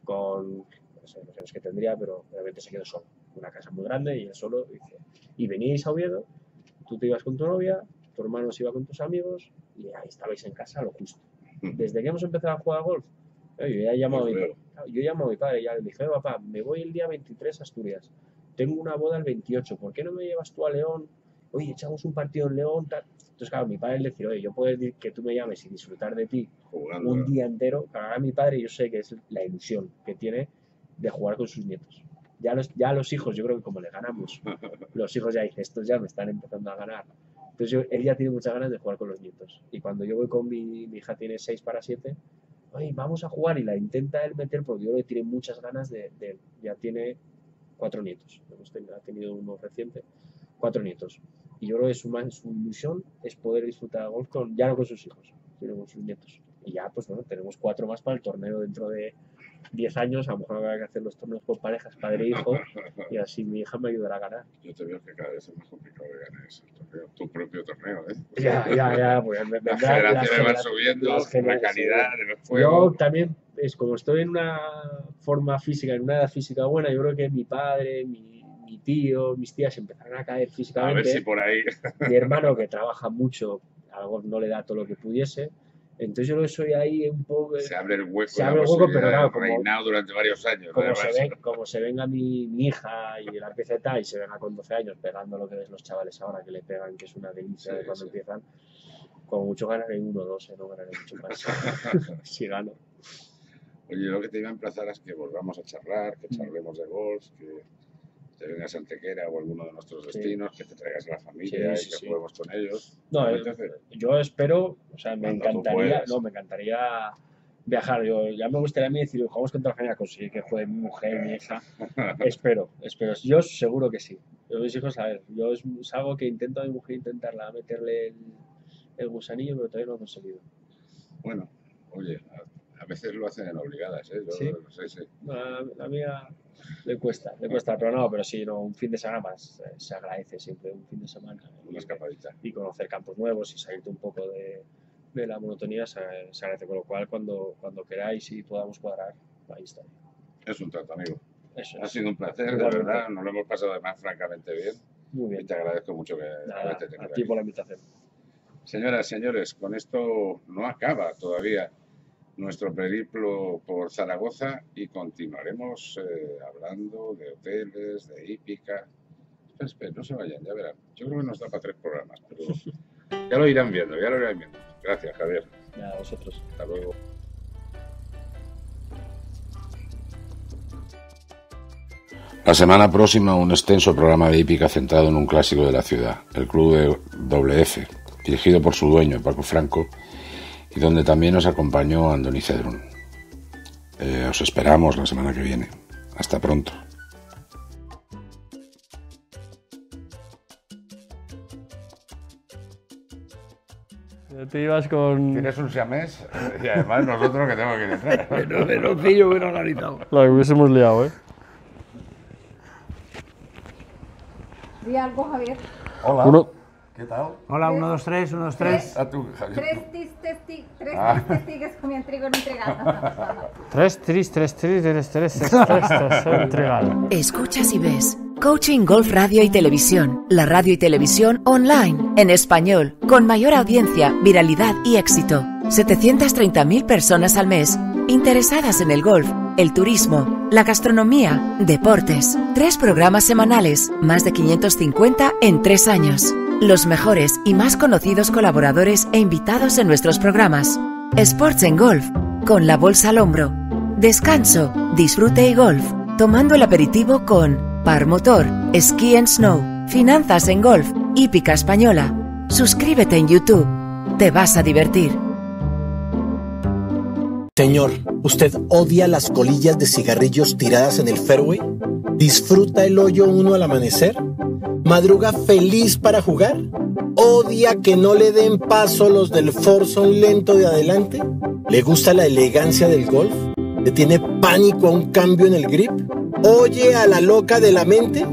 con, no sé, los que tendría, pero realmente se quedó solo. Una casa muy grande y él solo, dice, y veníais a Oviedo, tú te ibas con tu novia, tu hermano se iba con tus amigos y ahí estabais en casa lo justo. Desde que hemos empezado a jugar a golf, yo ya he llamado, a mi, yo llamo a mi padre, ya le dije, papá, me voy el día 23 a Asturias tengo una boda el 28, ¿por qué no me llevas tú a León? Oye, echamos un partido en León, Entonces, claro, mi padre le decía, oye, yo puedo decir que tú me llames y disfrutar de ti un día entero. Para mi padre, yo sé que es la ilusión que tiene de jugar con sus nietos. Ya los, ya los hijos, yo creo que como le ganamos, los hijos ya dicen, estos ya me están empezando a ganar. Entonces, yo, él ya tiene muchas ganas de jugar con los nietos. Y cuando yo voy con mi, mi hija, tiene 6 para 7, oye, vamos a jugar y la intenta él meter porque yo le tiene muchas ganas de, de ya tiene cuatro nietos. Ha tenido uno reciente, cuatro nietos. Y yo creo que su, su ilusión es poder disfrutar de golf con, ya no con sus hijos, sino con sus nietos. Y ya, pues bueno, tenemos cuatro más para el torneo dentro de 10 años. A lo mejor habrá que hacer los torneos por parejas, padre e hijo, y así mi hija me ayudará a ganar. Yo te veo que cada vez es más complicado de ganar ese torneo, tu propio torneo, ¿eh? Ya, ya, ya, pues me, la generación va subiendo, la calidad de los juegos. Yo también es como estoy en una forma física, en una edad física buena, yo creo que mi padre, mi, mi tío, mis tías empezaron a caer físicamente. A ver si por ahí. Mi hermano, que trabaja mucho, algo no le da todo lo que pudiese. Entonces yo lo soy ahí un poco... Se abre el hueco, se abre el hueco pero claro, como, reinado durante varios años. Como, se, ven, como se venga mi, mi, hija y la PZ y se venga con 12 años pegando lo que ves los chavales ahora que le pegan, que es una delicia de cuando empiezan, como mucho ganaré uno o dos, ¿eh? no ganaré mucho más. si gano. Oye, lo que te iba a emplazar es que volvamos a charlar, que charlemos de golf, que te vengas a Antequera o alguno de nuestros destinos, que te traigas a la familia y que juguemos con ellos. No, eh, yo espero, o sea, me encantaría, no, me encantaría viajar. Yo ya me gustaría a mí decir, jugamos contra la familia, conseguir que juegue mi mujer, mi hija. espero, espero. Yo seguro que sí. Yo mis hijos, a ver, yo es, algo que intento a mi mujer intentarla meterle el, el gusanillo, pero todavía no he conseguido. Bueno, oye, a veces lo hacen en obligadas, ¿eh? ¿Sí? La, mía le cuesta, le cuesta, pero no, pero sí, no, un fin de semana más eh, se agradece siempre, un fin de semana. Una escapadita. Y conocer campos nuevos y salirte un poco de, de la monotonía se, agradece, con lo cual cuando, cuando queráis y podamos cuadrar, ahí está. Es un trato, amigo. Eso ha sido un placer, de verdad, nos lo hemos pasado además francamente bien. Muy bien. te agradezco mucho que Nada, a ti por la invitación. Señoras, señores, con esto no acaba todavía nuestro periplo por Zaragoza y continuaremos eh, hablando de hoteles, de hípica. Espera, espera, no se vayan, ya verán. Yo creo que nos da para tres programas, pero ya lo irán viendo, ya lo irán viendo. Gracias, Javier. Ya, a vosotros. Hasta luego. La semana próxima un extenso programa de hípica centrado en un clásico de la ciudad, el Club de WF, dirigido por su dueño, Paco Franco, y donde también nos acompañó Andoni Cedrún. Eh, os esperamos la semana que viene. Hasta pronto. Te ibas con. Tienes un siamés y además nosotros que tenemos que ir detrás. Pero velocillo bien organizado. La que hubiésemos liado, ¿eh? Di algo, Javier. Hola. Uno. ¿Qué tal? Hola, 1, 2, 3, 1, 2, 3. A tú, Javier. Tres tristes ah. tigres entregado. tres tris, tres tris, tres tres, tres, tres. Escuchas y ves. Coaching Golf Radio y Televisión. La radio y televisión online, en español, con mayor audiencia, viralidad y éxito. 730.000 personas al mes interesadas en el golf, el turismo, la gastronomía, deportes. Tres programas semanales, más de 550 en tres años. Los mejores y más conocidos colaboradores e invitados en nuestros programas. Sports en Golf, con la bolsa al hombro. Descanso, disfrute y golf, tomando el aperitivo con Par Motor, Ski and Snow, Finanzas en Golf, Hípica Española. Suscríbete en YouTube. Te vas a divertir. Señor, ¿usted odia las colillas de cigarrillos tiradas en el fairway? ¿Disfruta el hoyo uno al amanecer? ¿Madruga feliz para jugar? ¿Odia que no le den paso los del Forson lento de adelante? ¿Le gusta la elegancia del golf? ¿Le tiene pánico a un cambio en el grip? ¿Oye a la loca de la mente?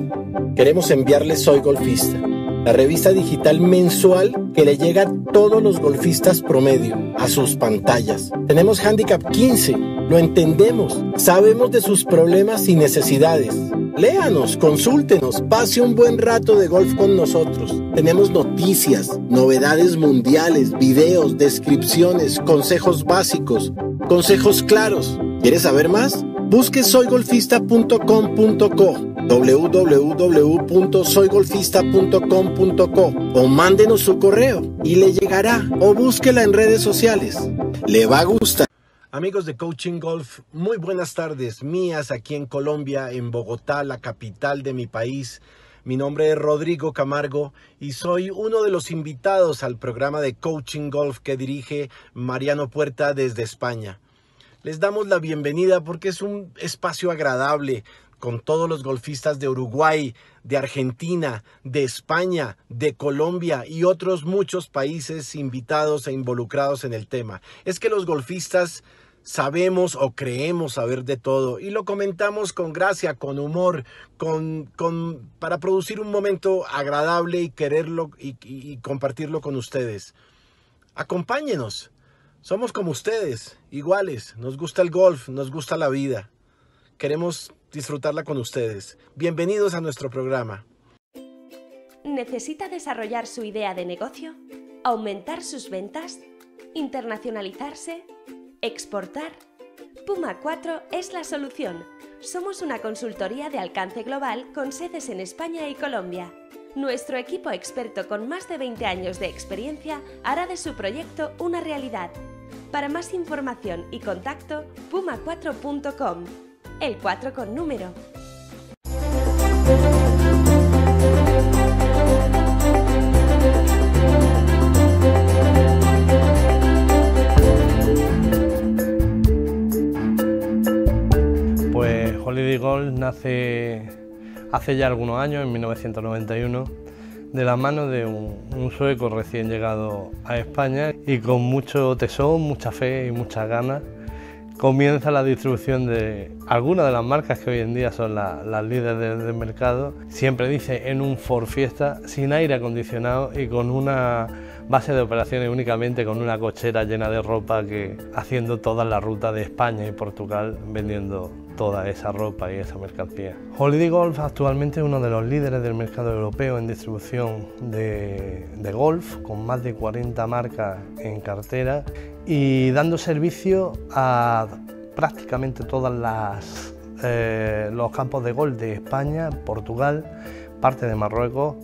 Queremos enviarle Soy Golfista, la revista digital mensual que le llega a todos los golfistas promedio, a sus pantallas. Tenemos Handicap 15, lo entendemos, sabemos de sus problemas y necesidades. Léanos, consúltenos, pase un buen rato de golf con nosotros. Tenemos noticias, novedades mundiales, videos, descripciones, consejos básicos, consejos claros. ¿Quieres saber más? Busque soygolfista.com.co www.soygolfista.com.co o mándenos su correo y le llegará o búsquela en redes sociales. Le va a gustar. Amigos de Coaching Golf, muy buenas tardes mías aquí en Colombia, en Bogotá, la capital de mi país. Mi nombre es Rodrigo Camargo y soy uno de los invitados al programa de Coaching Golf que dirige Mariano Puerta desde España. Les damos la bienvenida porque es un espacio agradable con todos los golfistas de Uruguay, de Argentina, de España, de Colombia y otros muchos países invitados e involucrados en el tema. Es que los golfistas sabemos o creemos saber de todo y lo comentamos con gracia, con humor, con, con para producir un momento agradable y quererlo y, y- y compartirlo con ustedes. Acompáñenos. Somos como ustedes, iguales. Nos gusta el golf, nos gusta la vida. Queremos disfrutarla con ustedes. Bienvenidos a nuestro programa. ¿Necesita desarrollar su idea de negocio? ¿Aumentar sus ventas? ¿Internacionalizarse? ¿Exportar? Puma 4 es la solución. Somos una consultoría de alcance global con sedes en España y Colombia. Nuestro equipo experto con más de 20 años de experiencia hará de su proyecto una realidad. Para más información y contacto, puma4.com. El 4 con número. Holiday Golf nace hace ya algunos años, en 1991, de la mano de un, sueco recién llegado a España y con mucho tesón, mucha fe y muchas ganas comienza la distribución de algunas de las marcas que hoy en día son la- las líderes del, del mercado. Siempre dice en un Ford Fiesta, sin aire acondicionado y con una base de operaciones únicamente con una cochera llena de ropa que haciendo toda la ruta de España y Portugal vendiendo toda esa ropa y esa mercancía. Holiday Golf actualmente es uno de los líderes del mercado europeo en distribución de, golf, con más de 40 marcas en cartera y dando servicio a prácticamente todos eh, los campos de golf de España, Portugal, parte de Marruecos,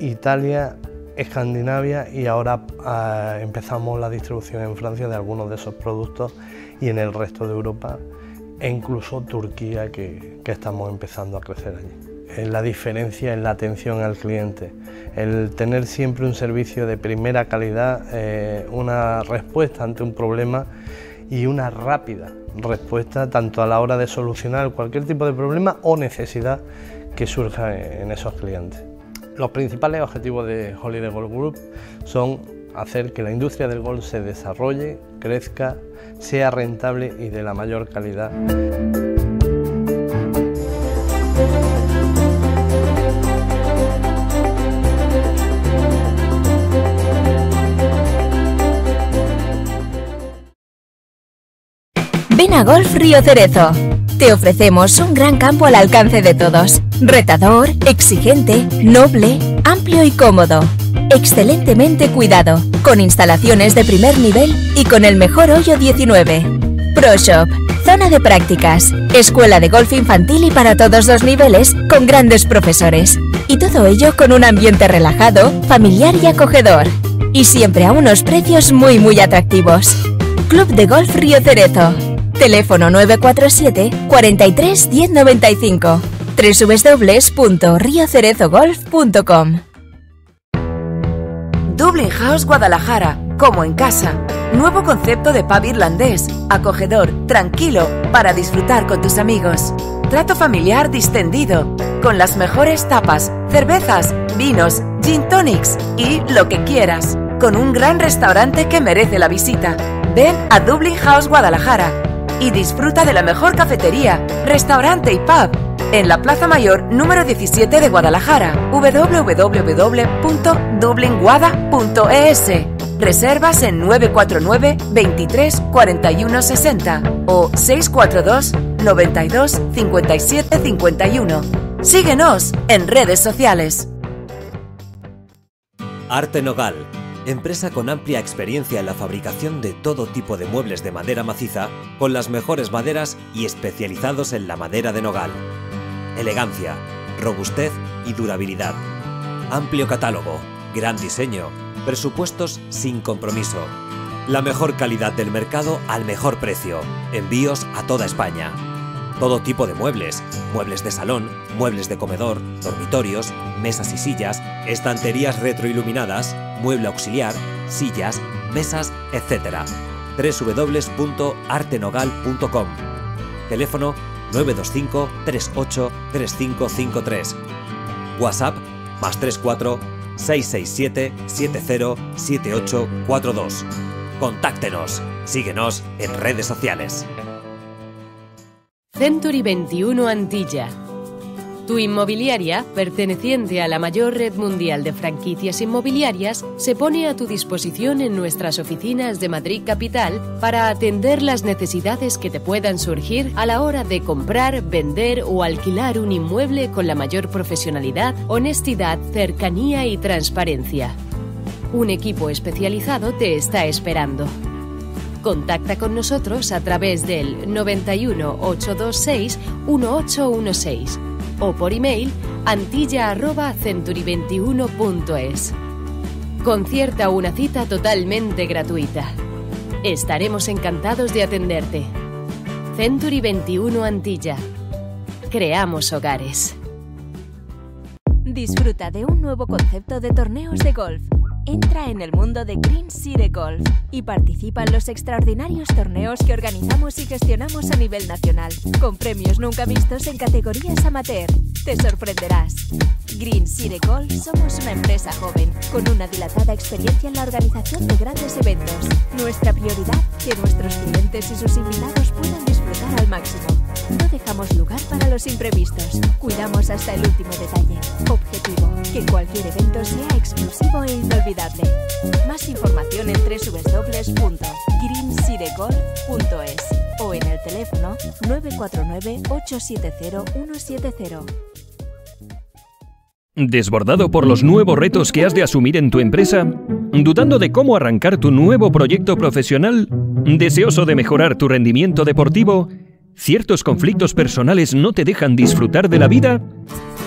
Italia, Escandinavia y ahora eh, empezamos la distribución en Francia de algunos de esos productos y en el resto de Europa e incluso Turquía que, estamos empezando a crecer allí. La diferencia en la atención al cliente, el tener siempre un servicio de primera calidad, eh, una respuesta ante un problema y una rápida respuesta tanto a la hora de solucionar cualquier tipo de problema o necesidad que surja en esos clientes. Los principales objetivos de Holiday Golf Group son hacer que la industria del golf se desarrolle, crezca, sea rentable y de la mayor calidad. Ven a Golf Río Cerezo. Te ofrecemos un gran campo al alcance de todos. Retador, exigente, noble, amplio y cómodo. Excelentemente cuidado, con instalaciones de primer nivel y con el mejor hoyo 19. Pro Shop, zona de prácticas, escuela de golf infantil y para todos los niveles, con grandes profesores. Y todo ello con un ambiente relajado, familiar y acogedor. Y siempre a unos precios muy muy atractivos. Club de Golf Río Cerezo. Teléfono 947 43 1095 www.riocerezogolf.com Dublin House Guadalajara, como en casa. Nuevo concepto de pub irlandés, acogedor, tranquilo, para disfrutar con tus amigos. Trato familiar distendido, con las mejores tapas, cervezas, vinos, gin tonics y lo que quieras. Con un gran restaurante que merece la visita. Ven a Dublin House Guadalajara y disfruta de la mejor cafetería, restaurante y pub en la Plaza Mayor número 17 de Guadalajara, www.dublinguada.es. Reservas en 949 23 41 60 o 642 92 57 51. Síguenos en redes sociales. Arte Nogal, empresa con amplia experiencia en la fabricación de todo tipo de muebles de madera maciza, con las mejores maderas y especializados en la madera de nogal elegancia, robustez y durabilidad. Amplio catálogo, gran diseño, presupuestos sin compromiso. La mejor calidad del mercado al mejor precio. Envíos a toda España. Todo tipo de muebles, muebles de salón, muebles de comedor, dormitorios, mesas y sillas, estanterías retroiluminadas, mueble auxiliar, sillas, mesas, etc. www.artenogal.com Teléfono 925 38 3553. WhatsApp más 34 667 707842. Contáctenos. Síguenos en redes sociales. Century 21 Antilla tu inmobiliaria, perteneciente a la mayor red mundial de franquicias inmobiliarias, se pone a tu disposición en nuestras oficinas de Madrid Capital para atender las necesidades que te puedan surgir a la hora de comprar, vender o alquilar un inmueble con la mayor profesionalidad, honestidad, cercanía y transparencia. Un equipo especializado te está esperando. Contacta con nosotros a través del 91 826 1816 o por email antilla.century21.es. Concierta una cita totalmente gratuita. Estaremos encantados de atenderte. Century 21 Antilla. Creamos hogares. Disfruta de un nuevo concepto de torneos de golf Entra en el mundo de Green City Golf y participa en los extraordinarios torneos que organizamos y gestionamos a nivel nacional, con premios nunca vistos en categorías amateur. Te sorprenderás. Green City Golf somos una empresa joven, con una dilatada experiencia en la organización de grandes eventos. Nuestra prioridad, que nuestros clientes y sus invitados puedan disfrutar al máximo. No dejamos lugar para los imprevistos. Cuidamos hasta el último detalle. Objetivo, que cualquier evento sea exclusivo e inolvidable. Más información en www.greensiregolf.es. o en el teléfono 949-870-170. ¿Desbordado por los nuevos retos que has de asumir en tu empresa? ¿Dudando de cómo arrancar tu nuevo proyecto profesional? ¿Deseoso de mejorar tu rendimiento deportivo? ¿Ciertos conflictos personales no te dejan disfrutar de la vida?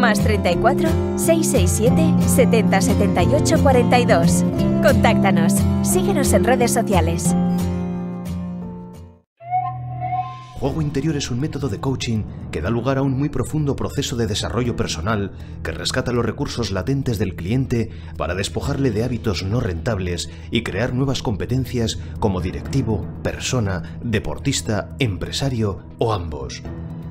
más 34 667 70 78 42. Contáctanos. Síguenos en redes sociales. Juego interior es un método de coaching que da lugar a un muy profundo proceso de desarrollo personal que rescata los recursos latentes del cliente para despojarle de hábitos no rentables y crear nuevas competencias como directivo, persona, deportista, empresario o ambos.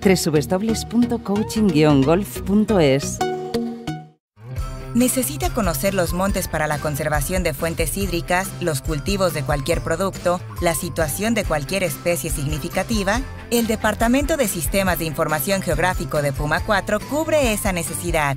www.coaching-golf.es. ¿Necesita conocer los montes para la conservación de fuentes hídricas, los cultivos de cualquier producto, la situación de cualquier especie significativa? El Departamento de Sistemas de Información Geográfico de Puma 4 cubre esa necesidad